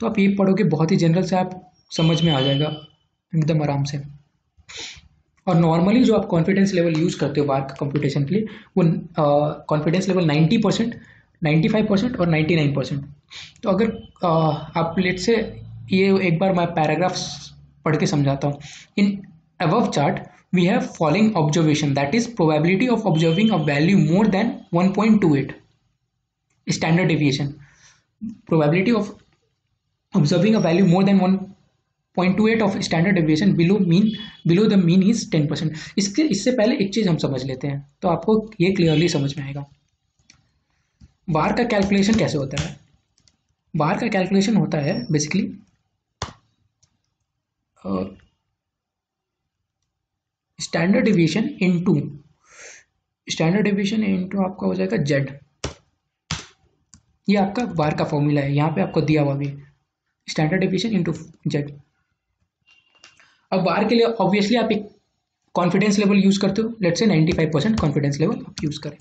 तो आप ये पढ़ोगे, बहुत ही जनरल से आप समझ में आ जाएगा। एकदम आराम से। और नॉर्मली जो आप कॉन्फिडेंस लेवल यूज़ करते हो बार कंप्यूटेशन के लिए वो confidence level ninety percent ninety five percent और नाइन्टी नाइन परसेंट तो अगर uh, आप लेट से ये एक बार मैं पैराग्राफ्स पढ़ के समझाता हूँ। In above chart we have following observation that is probability of observing a value more than one point two eight standard deviation probability of observing a value more than one 1.28 of standard deviation below mean, below the mean is 10 percent इसके, इससे पहले एक चीज़ हम समझ लेते हैं तो आपको ये क्लियरली समझ में आएगा। बार का कैलकुलेशन कैसे होता है? बार का कैलकुलेशन होता है basically standard division into standard division into आपका हो जाएगा जेड ये आपका बार का फॉर्मूला है, यहाँ पे आपको दिया हुआ भी स्टैंडर्ड डिवीज़न इनटू जेड अब बार के लिए ऑब्वियसली आप एक कॉन्फिडेंस लेवल यूज़ करते हो। Let's say 95 percent confidence level आप यूज़ करें।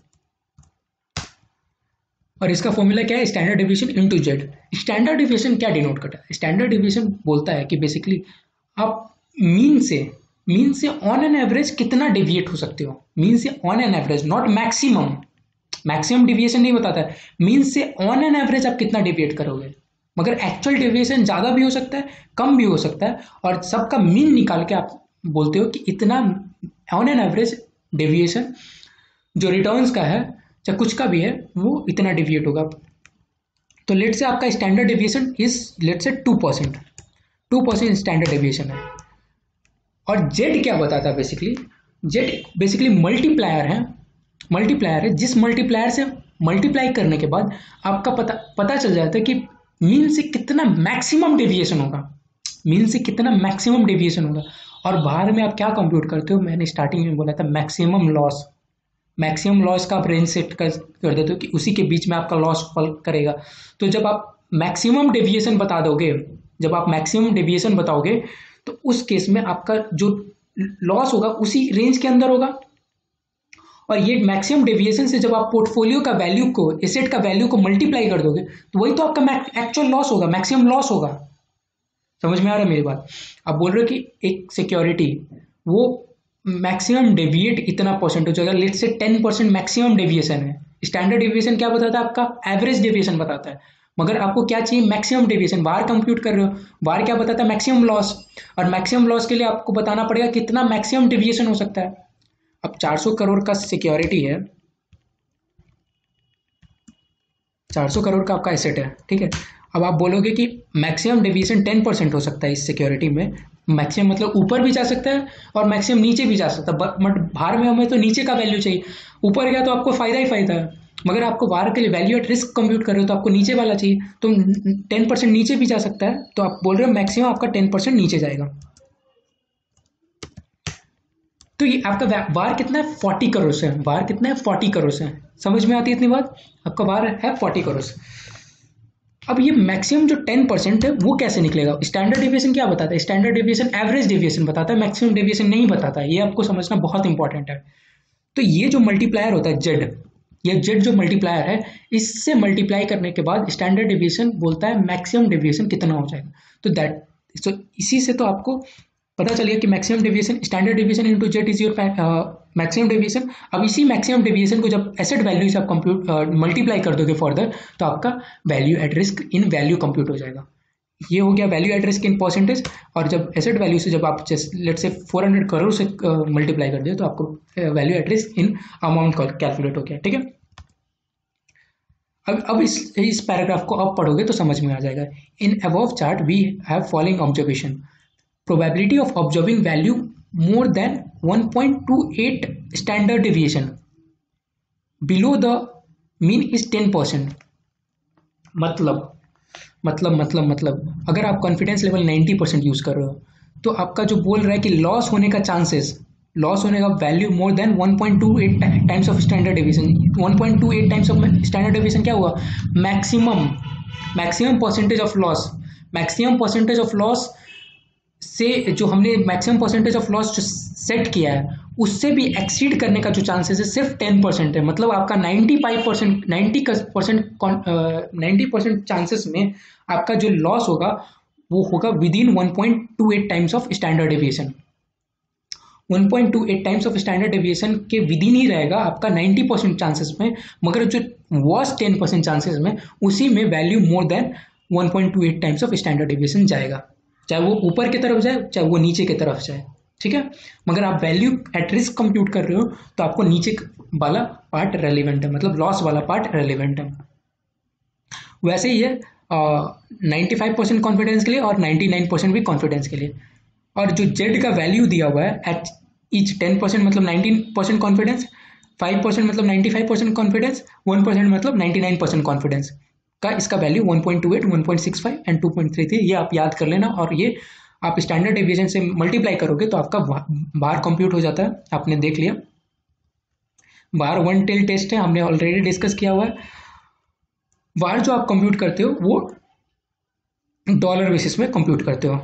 और इसका फॉर्मूला क्या है? Standard division into Z standard division क्या डिनोट करता है? स्टैंडर्ड डिवीज़न बोलता है कि बेसिकली आप मीन से मीन से ऑन एन एवरेज कितना डिविएट हो सकते हो? मीन से on an average not maximum maximum deviation नहीं बताता है। मीन से ऑन एन एवरेज आप कितना डिविएट करोगे? मगर एक्चुअल डिविएशन ज़्यादा भी हो सकता है, कम भी हो सकता है, और सबका मीन निकाल के आप बोलते हो कि इतना ऑन एन एवरेज डेविएशन जो रिटर्न्स का है चाहे कुछ का भी है, वो इतना डिविएट होगा। तो लेट से आपका standard deviation is let's say two percent two percent standard deviation है। और जेड क्या बताता है बेसिकली जेड बेसिकली मल्टीप्लायर है। मल्टीप्लायर है। जिस मल्टीप्लायर से मल्टीप्लाई करने के बाद आपका पता पता चल जाता है कि मीन से कितना मैक्सिमम डेविएशन होगा? मीन से कितना मैक्सिमम डेविएशन होगा? और बाहर में आप क्या कंप्यूट करते हो? मैंने स्टार्टिंग में बोला था मैक्सिमम लॉस मैक्सिमम लॉस का आप रेंज सेट कर कर देते हो कि उसी के बीच में आपका लॉस फल करेगा। तो जब आप मैक्सिमम डेविएशन बता दोगे, जब आप मैक्सिमम डेविएशन बताओगे तो उस केस में आपका जो लॉस होगा, उसी रेंज के अंदर होगा। और ये मैक्सिमम डेविएशन से जब आप पोर्टफोलियो का वैल्यू को एसेट का वैल्यू को मल्टीप्लाई कर दोगे तो वही तो आपका एक्चुअल लॉस होगा मैक्सिमम लॉस होगा। समझ में आ रहा है मेरी बात? आप बोल रहे हो कि एक सिक्योरिटी वो मैक्सिमम डेविएट इतना परसेंट हो जाएगा। Let's say ten percent maximum deviation है। स्टैंडर्ड डेविएशन क्या बताता है आपका? एवरेज डेविएशन बताता है। मगर आपको क्या चाहिए? मैक्सिमम डेविएशन बाहर कंप्यूट कर रहे हो। बाहर क्या बताता है? मैक्सिमम लॉस और मैक्सिमम लॉस के लिए आपको बताना पड़ेगा कितना मैक्सिमम डेविएशन हो सकता है। अब 400 करोड़ का सिक्योरिटी है। 400 करोड़ का आपका एसेट है, ठीक है? अब आप बोलोगे कि मैक्सिमम डेविएशन 10 परसेंट हो सकता है इस सिक्योरिटी में। मैक्सिमम मतलब ऊपर भी जा सकता है और मैक्सिमम नीचे भी जा सकता है। बट बाहर में हमें तो नीचे का वैल्यू चाहिए। ऊपर गया तो आपको फ़ायदा ही फ़ायदा है। मगर आपको बाहर के लिए वैल्यू एट रिस्क कंप्यूट कर रहे हो तो आपको नीचे वाला चाहिए। तो टेन परसेंट नीचे भी जा सकता है। तो आप बोल रहे हो मैक्सिमम आपका टेन परसेंट नीचे जाएगा। तो ये आपका बार कितना है? फोर्टी करोड़ से बार कितना है? फोर्टी करोड़ से समझ में आती है इतनी बात? आपका बार है फोर्टी करोड़ से। अब ये मैक्सिमम जो टेन परसेंट है, वो कैसे निकलेगा? स्टैंडर्ड डेविएशन क्या बताता है? स्टैंडर्ड डेविएशन, एवरेज डेविएशन बताता है। मैक्सिमम डेविएशन नहीं बताता है। ये आपको समझना बहुत इंपॉर्टेंट है। तो ये जो मल्टीप्लायर होता है जेड ये जेड जो मल्टीप्लायर है, इससे मल्टीप्लाई करने के बाद स्टैंडर्ड डेविएशन बोलता है मैक्सिमम डेविएशन कितना हो जाएगा? तो दैट सो इसी से तो आपको पता चलिए कि maximum deviation standard deviation into Z is your maximum deviation अब इसी मैक्सिमम डेविएशन को जब एसेट वैल्यू से आप कंप्यूट मल्टीप्लाई कर दोगे फर्दर तो आपका value at risk in value compute हो जाएगा। ये हो गया value at risk in percentage और जब एसेट वैल्यू से जब आप लेट से 400 करोड़ से मल्टीप्लाई uh, कर दिया तो आपको value at risk in amount calculate हो गया ठीक है? अब अब इस इस पैराग्राफ को अब पढ़ोगे तो समझ में आ जाएगा। In above chart we have following observation probability of observing value more than 1.28 standard deviation below the mean is 10 percent मतलब मतलब मतलब मतलब अगर आप कॉन्फिडेंस लेवल 90 परसेंट यूज़ कर रहे हो तो आपका जो बोल रहा है कि लॉस होने का चांसेस लॉस होने का value more than 1.28 times of standard division 1.28 times of standard division क्या हुआ? Maximum maximum percentage of loss maximum percentage of loss से जो हमने maximum percentage of loss set किया है, उससे भी एक्सीड करने का जो चांसेस है, सिर्फ़ टेन परसेंट है। मतलब आपका ninety five percent ninety percent ninety percent chances में आपका जो लॉस होगा, वो होगा within one point two eight times of standard deviation 1.28 times of standard deviation के विद इन ही रहेगा आपका 90 परसेंट चांसेस में, मगर जो वर्स्ट 10 परसेंट चांसेस में, उसी में value more than 1.28 times of standard deviation जाएगा। चाहे वो ऊपर की तरफ़ जाए, चाहे वो नीचे की तरफ़ जाए, ठीक है? मगर आप वैल्यू एट रिस्क कंप्यूट कर रहे हो तो आपको नीचे वाला पार्ट रेलिवेंट है मतलब लॉस वाला पार्ट रेलिवेंट है। वैसे ही है नाइन्टी फाइव परसेंट कॉन्फिडेंस के लिए और नाइन्टी नाइन परसेंट भी कॉन्फिडेंस के लिए। और जो जेड का वैल्यू दिया हुआ है एट ईच टेन परसेंट मतलब nineteen percent confidence five percent मतलब ninety five percent confidence one percent मतलब नाइन्टी नाइन परसेंट कॉन्फिडेंस का इसका value one point two eight one point six five and two point three three ये आप याद कर लेना और ये आप स्टैंडर्ड डिवीज़न से मल्टीप्लाई करोगे तो आपका बार कंप्यूट हो जाता है। आपने देख लिया। बार वन टेल टेस्ट है, हमने ऑलरेडी डिस्कस किया हुआ है। बार जो आप कंप्यूट करते हो, वो डॉलर बेसिस में कंप्यूट करते हो।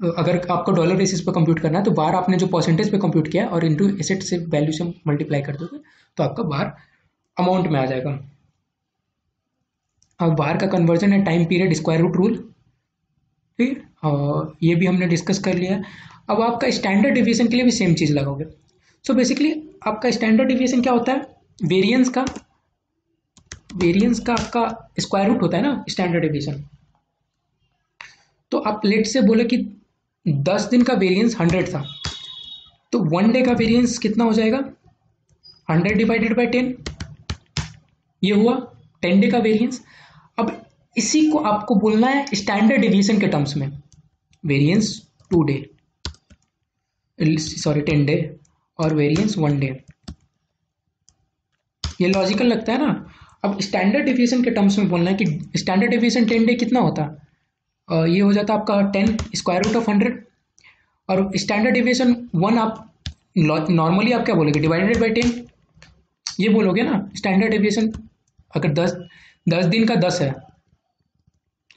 अगर आपको डॉलर बेसिस पे कंप्यूट करना है तो बार आपने जो परसेंटेज पे कंप्यूट किया और इनटू एसेट से वैल्यू से मल्टीप्लाई कर दोगे तो आपका बार अमाउंट में आ जाएगा। अब बाहर का कन्वर्जन है time period square root rule ठीक है? ये भी हमने डिस्कस कर लिया। अब आपका स्टैंडर्ड डिविएशन के लिए भी सेम चीज़ लगाओगे। सो so बेसिकली आपका स्टैंडर्ड डिविएशन क्या होता है? वेरिएंस का वेरिएंस का आपका स्क्वायर रूट होता है ना स्टैंडर्ड डिविएशन तो आप लेट से बोले कि दस दिन का वेरिएंस हंड्रेड था। तो वन डे का वेरिएंस कितना हो जाएगा? हंड्रेड डिवाइडेड बाई टेन ये हुआ टेन डे का वेरिएंस अब इसी को आपको बोलना है स्टैंडर्ड डिविएशन के टर्म्स में। Variance two day sorry ten day और वेरिएंस वन डे ये लॉजिकल लगता है ना? अब स्टैंडर्ड डिविएशन के टर्म्स में बोलना है कि स्टैंडर्ड डिविएशन टेन डे कितना होता? है ये हो जाता आपका ten square root of hundred और स्टैंडर्ड डिविएशन वन आप नॉर्मली आप क्या बोलोगे? डिवाइडेड बाई टेन ये बोलोगे ना? स्टैंडर्ड डिविएशन अगर दस दस दिन का दस है।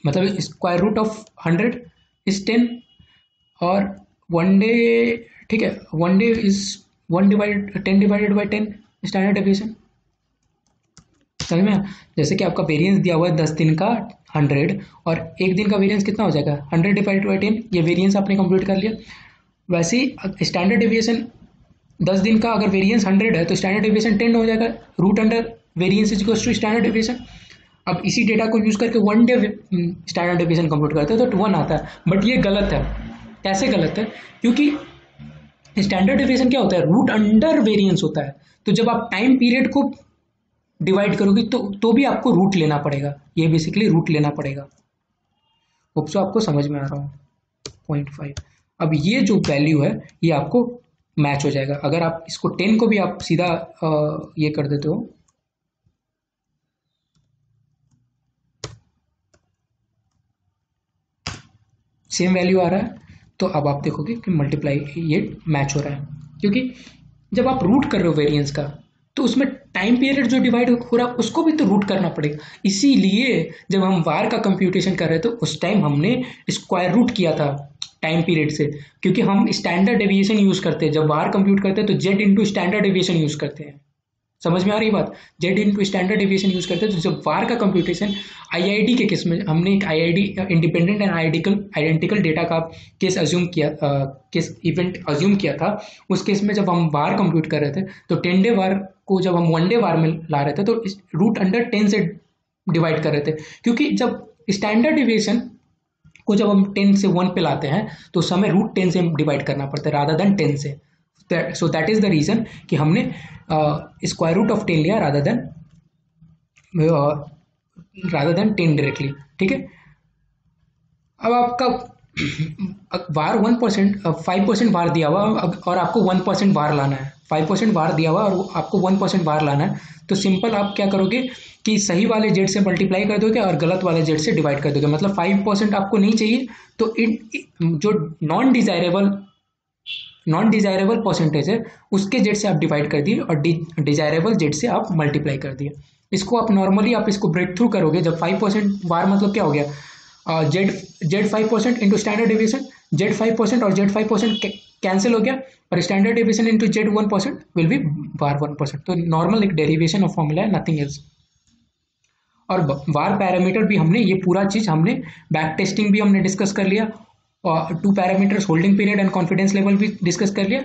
मतलब square root of hundred is ten और वन डे ठीक है one day is one divide ten divided by ten standard deviation समझ में? जैसे कि आपका वेरिएंस दिया हुआ है दस दिन का हंड्रेड और एक दिन का वेरिएंस कितना हो जाएगा? हंड्रेड डिवाइड बाई टेन ये वेरिएंस आपने कंप्लीट कर लिया। वैसे ही स्टैंडर्ड डिविएशन दस दिन का अगर वेरिएंस हंड्रेड है तो स्टैंडर्ड डिविएशन टेन हो जाएगा। Root under variance is to standard deviation अब इसी डेटा को यूज़ करके one day standard deviation complete करते हैं तो वन आता है। बट ये गलत है। कैसे गलत है? क्योंकि स्टैंडर्ड डिविएशन क्या होता है? रूट अंडर वेरिएंस होता है। तो जब आप टाइम पीरियड को डिवाइड करोगे तो तो भी आपको रूट लेना पड़ेगा। ये बेसिकली रूट लेना पड़ेगा। होप सो आपको समझ में आ रहा हूँ। पॉइंट फाइव अब ये जो वैल्यू है ये आपको मैच हो जाएगा। अगर आप इसको टेन को भी आप सीधा आ, ये कर देते हो सेम वैल्यू आ रहा है तो अब आप देखोगे कि मल्टीप्लाई ये मैच हो रहा है। क्योंकि जब आप रूट कर रहे हो वेरिएंस का तो उसमें टाइम पीरियड जो डिवाइड हो रहा है, उसको भी तो रूट करना पड़ेगा। इसीलिए जब हम वार का कंप्यूटेशन कर रहे थे उस टाइम हमने स्क्वायर रूट किया था टाइम पीरियड से। क्योंकि हम स्टैंडर्ड डेविएशन यूज़ करते हैं। जब वार कंप्यूट करते हैं तो Z into standard deviation use करते हैं। समझ में आ रही बात? Z into standard deviation use करते हैं तो जब वार का कंप्यूटेशन आईआईडी के केस में हमने एक IID independent and identical identical data का केस अज्यूम किया केस इवेंट अज्यूम किया था। उस केस में जब हम वार कंप्यूट कर रहे थे तो टेन डे वार को जब हम वन डे वार में ला रहे थे तो रूट अंडर टेन से डिवाइड कर रहे थे। क्योंकि जब स्टैंडर्ड डिविएशन को जब हम टेन से वन पे लाते हैं तो समय रूट टेन से डिवाइड करना पड़ता है राधा देन टेन से। So that is the reason कि हमने स्क्वायर रूट ऑफ़ टेन लिया rather than rather than ten directly ठीक है? अब आपका VaR one percent five percent VaR दिया हुआ और आपको वन परसेंट वार लाना है। फाइव परसेंट वार दिया हुआ और आपको वन परसेंट वार लाना है। तो सिंपल आप क्या करोगे कि सही वाले जेड से मल्टीप्लाई कर दोगे और गलत वाले जेड से डिवाइड कर दोगे। मतलब फाइव परसेंट आपको नहीं चाहिए तो इन जो non desirable non desirable percentage है, उसके जेड से आप डिवाइड कर दिए और डिजायरेबल जेड से आप मल्टीप्लाई कर दिए। इसको आप नॉर्मली आप इसको ब्रेक थ्रू करोगे, जब फाइव परसेंट वार मतलब क्या हो गया? Z Z five percent into standard division Z five percent और जेड फाइव परसेंट कैंसिल हो गया और standard division into Z one percent will be VaR one percent तो नॉर्मल एक डेरिवेशन ऑफ़ फॉर्मूला है नथिंग एल्स और वार पैरामीटर भी हमने, ये पूरा चीज़ हमने बैक टेस्टिंग भी हमने डिस्कस कर लिया two parameters holding period and confidence level भी डिस्कस कर लिया।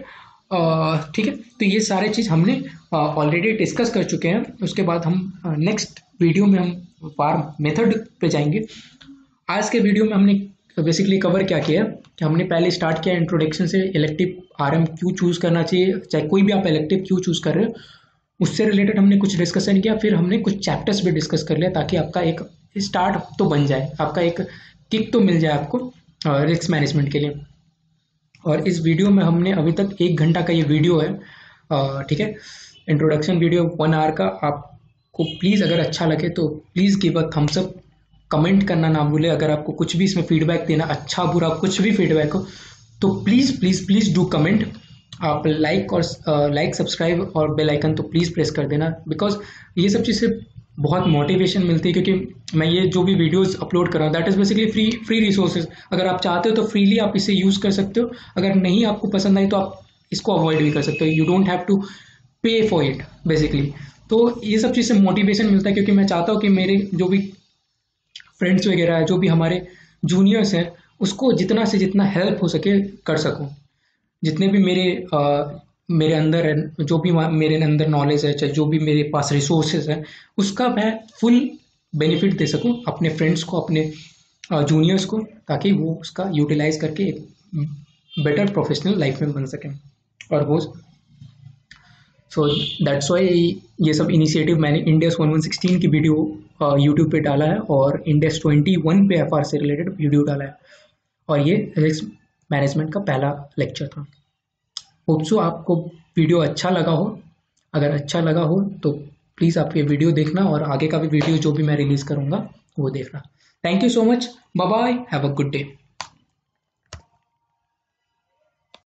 ठीक है? तो ये सारे चीज़ हमने ऑलरेडी डिस्कस कर चुके हैं। उसके बाद हम नेक्स्ट वीडियो में हम वार मेथड पे जाएँगे। आज के वीडियो में हमने बेसिकली कवर क्या किया कि हमने पहले स्टार्ट किया इंट्रोडक्शन से इलेक्टिव आर एम क्यों चूज़ करना चाहिए? चाहे कोई भी आप इलेक्टिव क्यों चूज़ कर रहे हो? उससे रिलेटेड हमने कुछ डिस्कशन किया, फिर हमने कुछ चैप्टर्स भी डिस्कस कर लिया ताकि आपका एक स्टार्ट तो बन जाए। आपका एक किक तो मिल जाए आपको। रिस्क मैनेजमेंट के लिए। और इस वीडियो में हमने अभी तक एक घंटा का ये वीडियो है। ठीक है? इंट्रोडक्शन वीडियो वन आवर का। आपको प्लीज़ अगर अच्छा लगे तो please give a thumbs up comment करना ना भूले। अगर आपको कुछ भी इसमें फीडबैक देना अच्छा बुरा, कुछ भी फीडबैक हो तो please please please do comment आप लाइक और लाइक सब्सक्राइब और बेल आइकन तो प्लीज़ प्रेस कर देना। बिकॉज़ ये सब चीज़ें बहुत मोटिवेशन मिलती है, क्योंकि मैं ये जो भी वीडियोस अपलोड कर रहा हूँ that is basically free free resources अगर आप चाहते हो तो फ्रीली आप इसे यूज़ कर सकते हो। अगर नहीं आपको पसंद आई तो आप इसको अवॉइड भी कर सकते हो। You don't have to pay for it basically तो ये सब चीज़ से मोटिवेशन मिलता है, क्योंकि मैं चाहता हूँ कि मेरे जो भी फ्रेंड्स वगैरह है, जो भी हमारे जूनियर्स हैं, उसको जितना से जितना हेल्प हो सके कर सकूँ। जितने भी मेरे मेरे अंदर है, जो भी मेरे अंदर नॉलेज है, चाहे जो भी मेरे पास रिसोर्सेज है, उसका मैं फुल बेनिफिट दे सकूँ अपने फ्रेंड्स को, अपने जूनियर्स को, ताकि वो उसका यूटिलाइज करके एक बेटर प्रोफेशनल लाइफ में बन सकें। और वो सो दैट्स वाई ये सब इनिशिएटिव मैंने Ind AS one one sixteen की वीडियो यूट्यूब पे डाला है और इंडेस ट्वेंटी वन पे एफआर से रिलेटेड वीडियो डाला है। और ये रिस्क मैनेजमेंट का पहला लेक्चर था। होप्सो आपको वीडियो अच्छा लगा हो, अगर अच्छा लगा हो तो प्लीज़ आप ये वीडियो देखना और आगे का भी वीडियो जो भी मैं रिलीज़ करूँगा, वो देखना। Thank you so much bye have a good day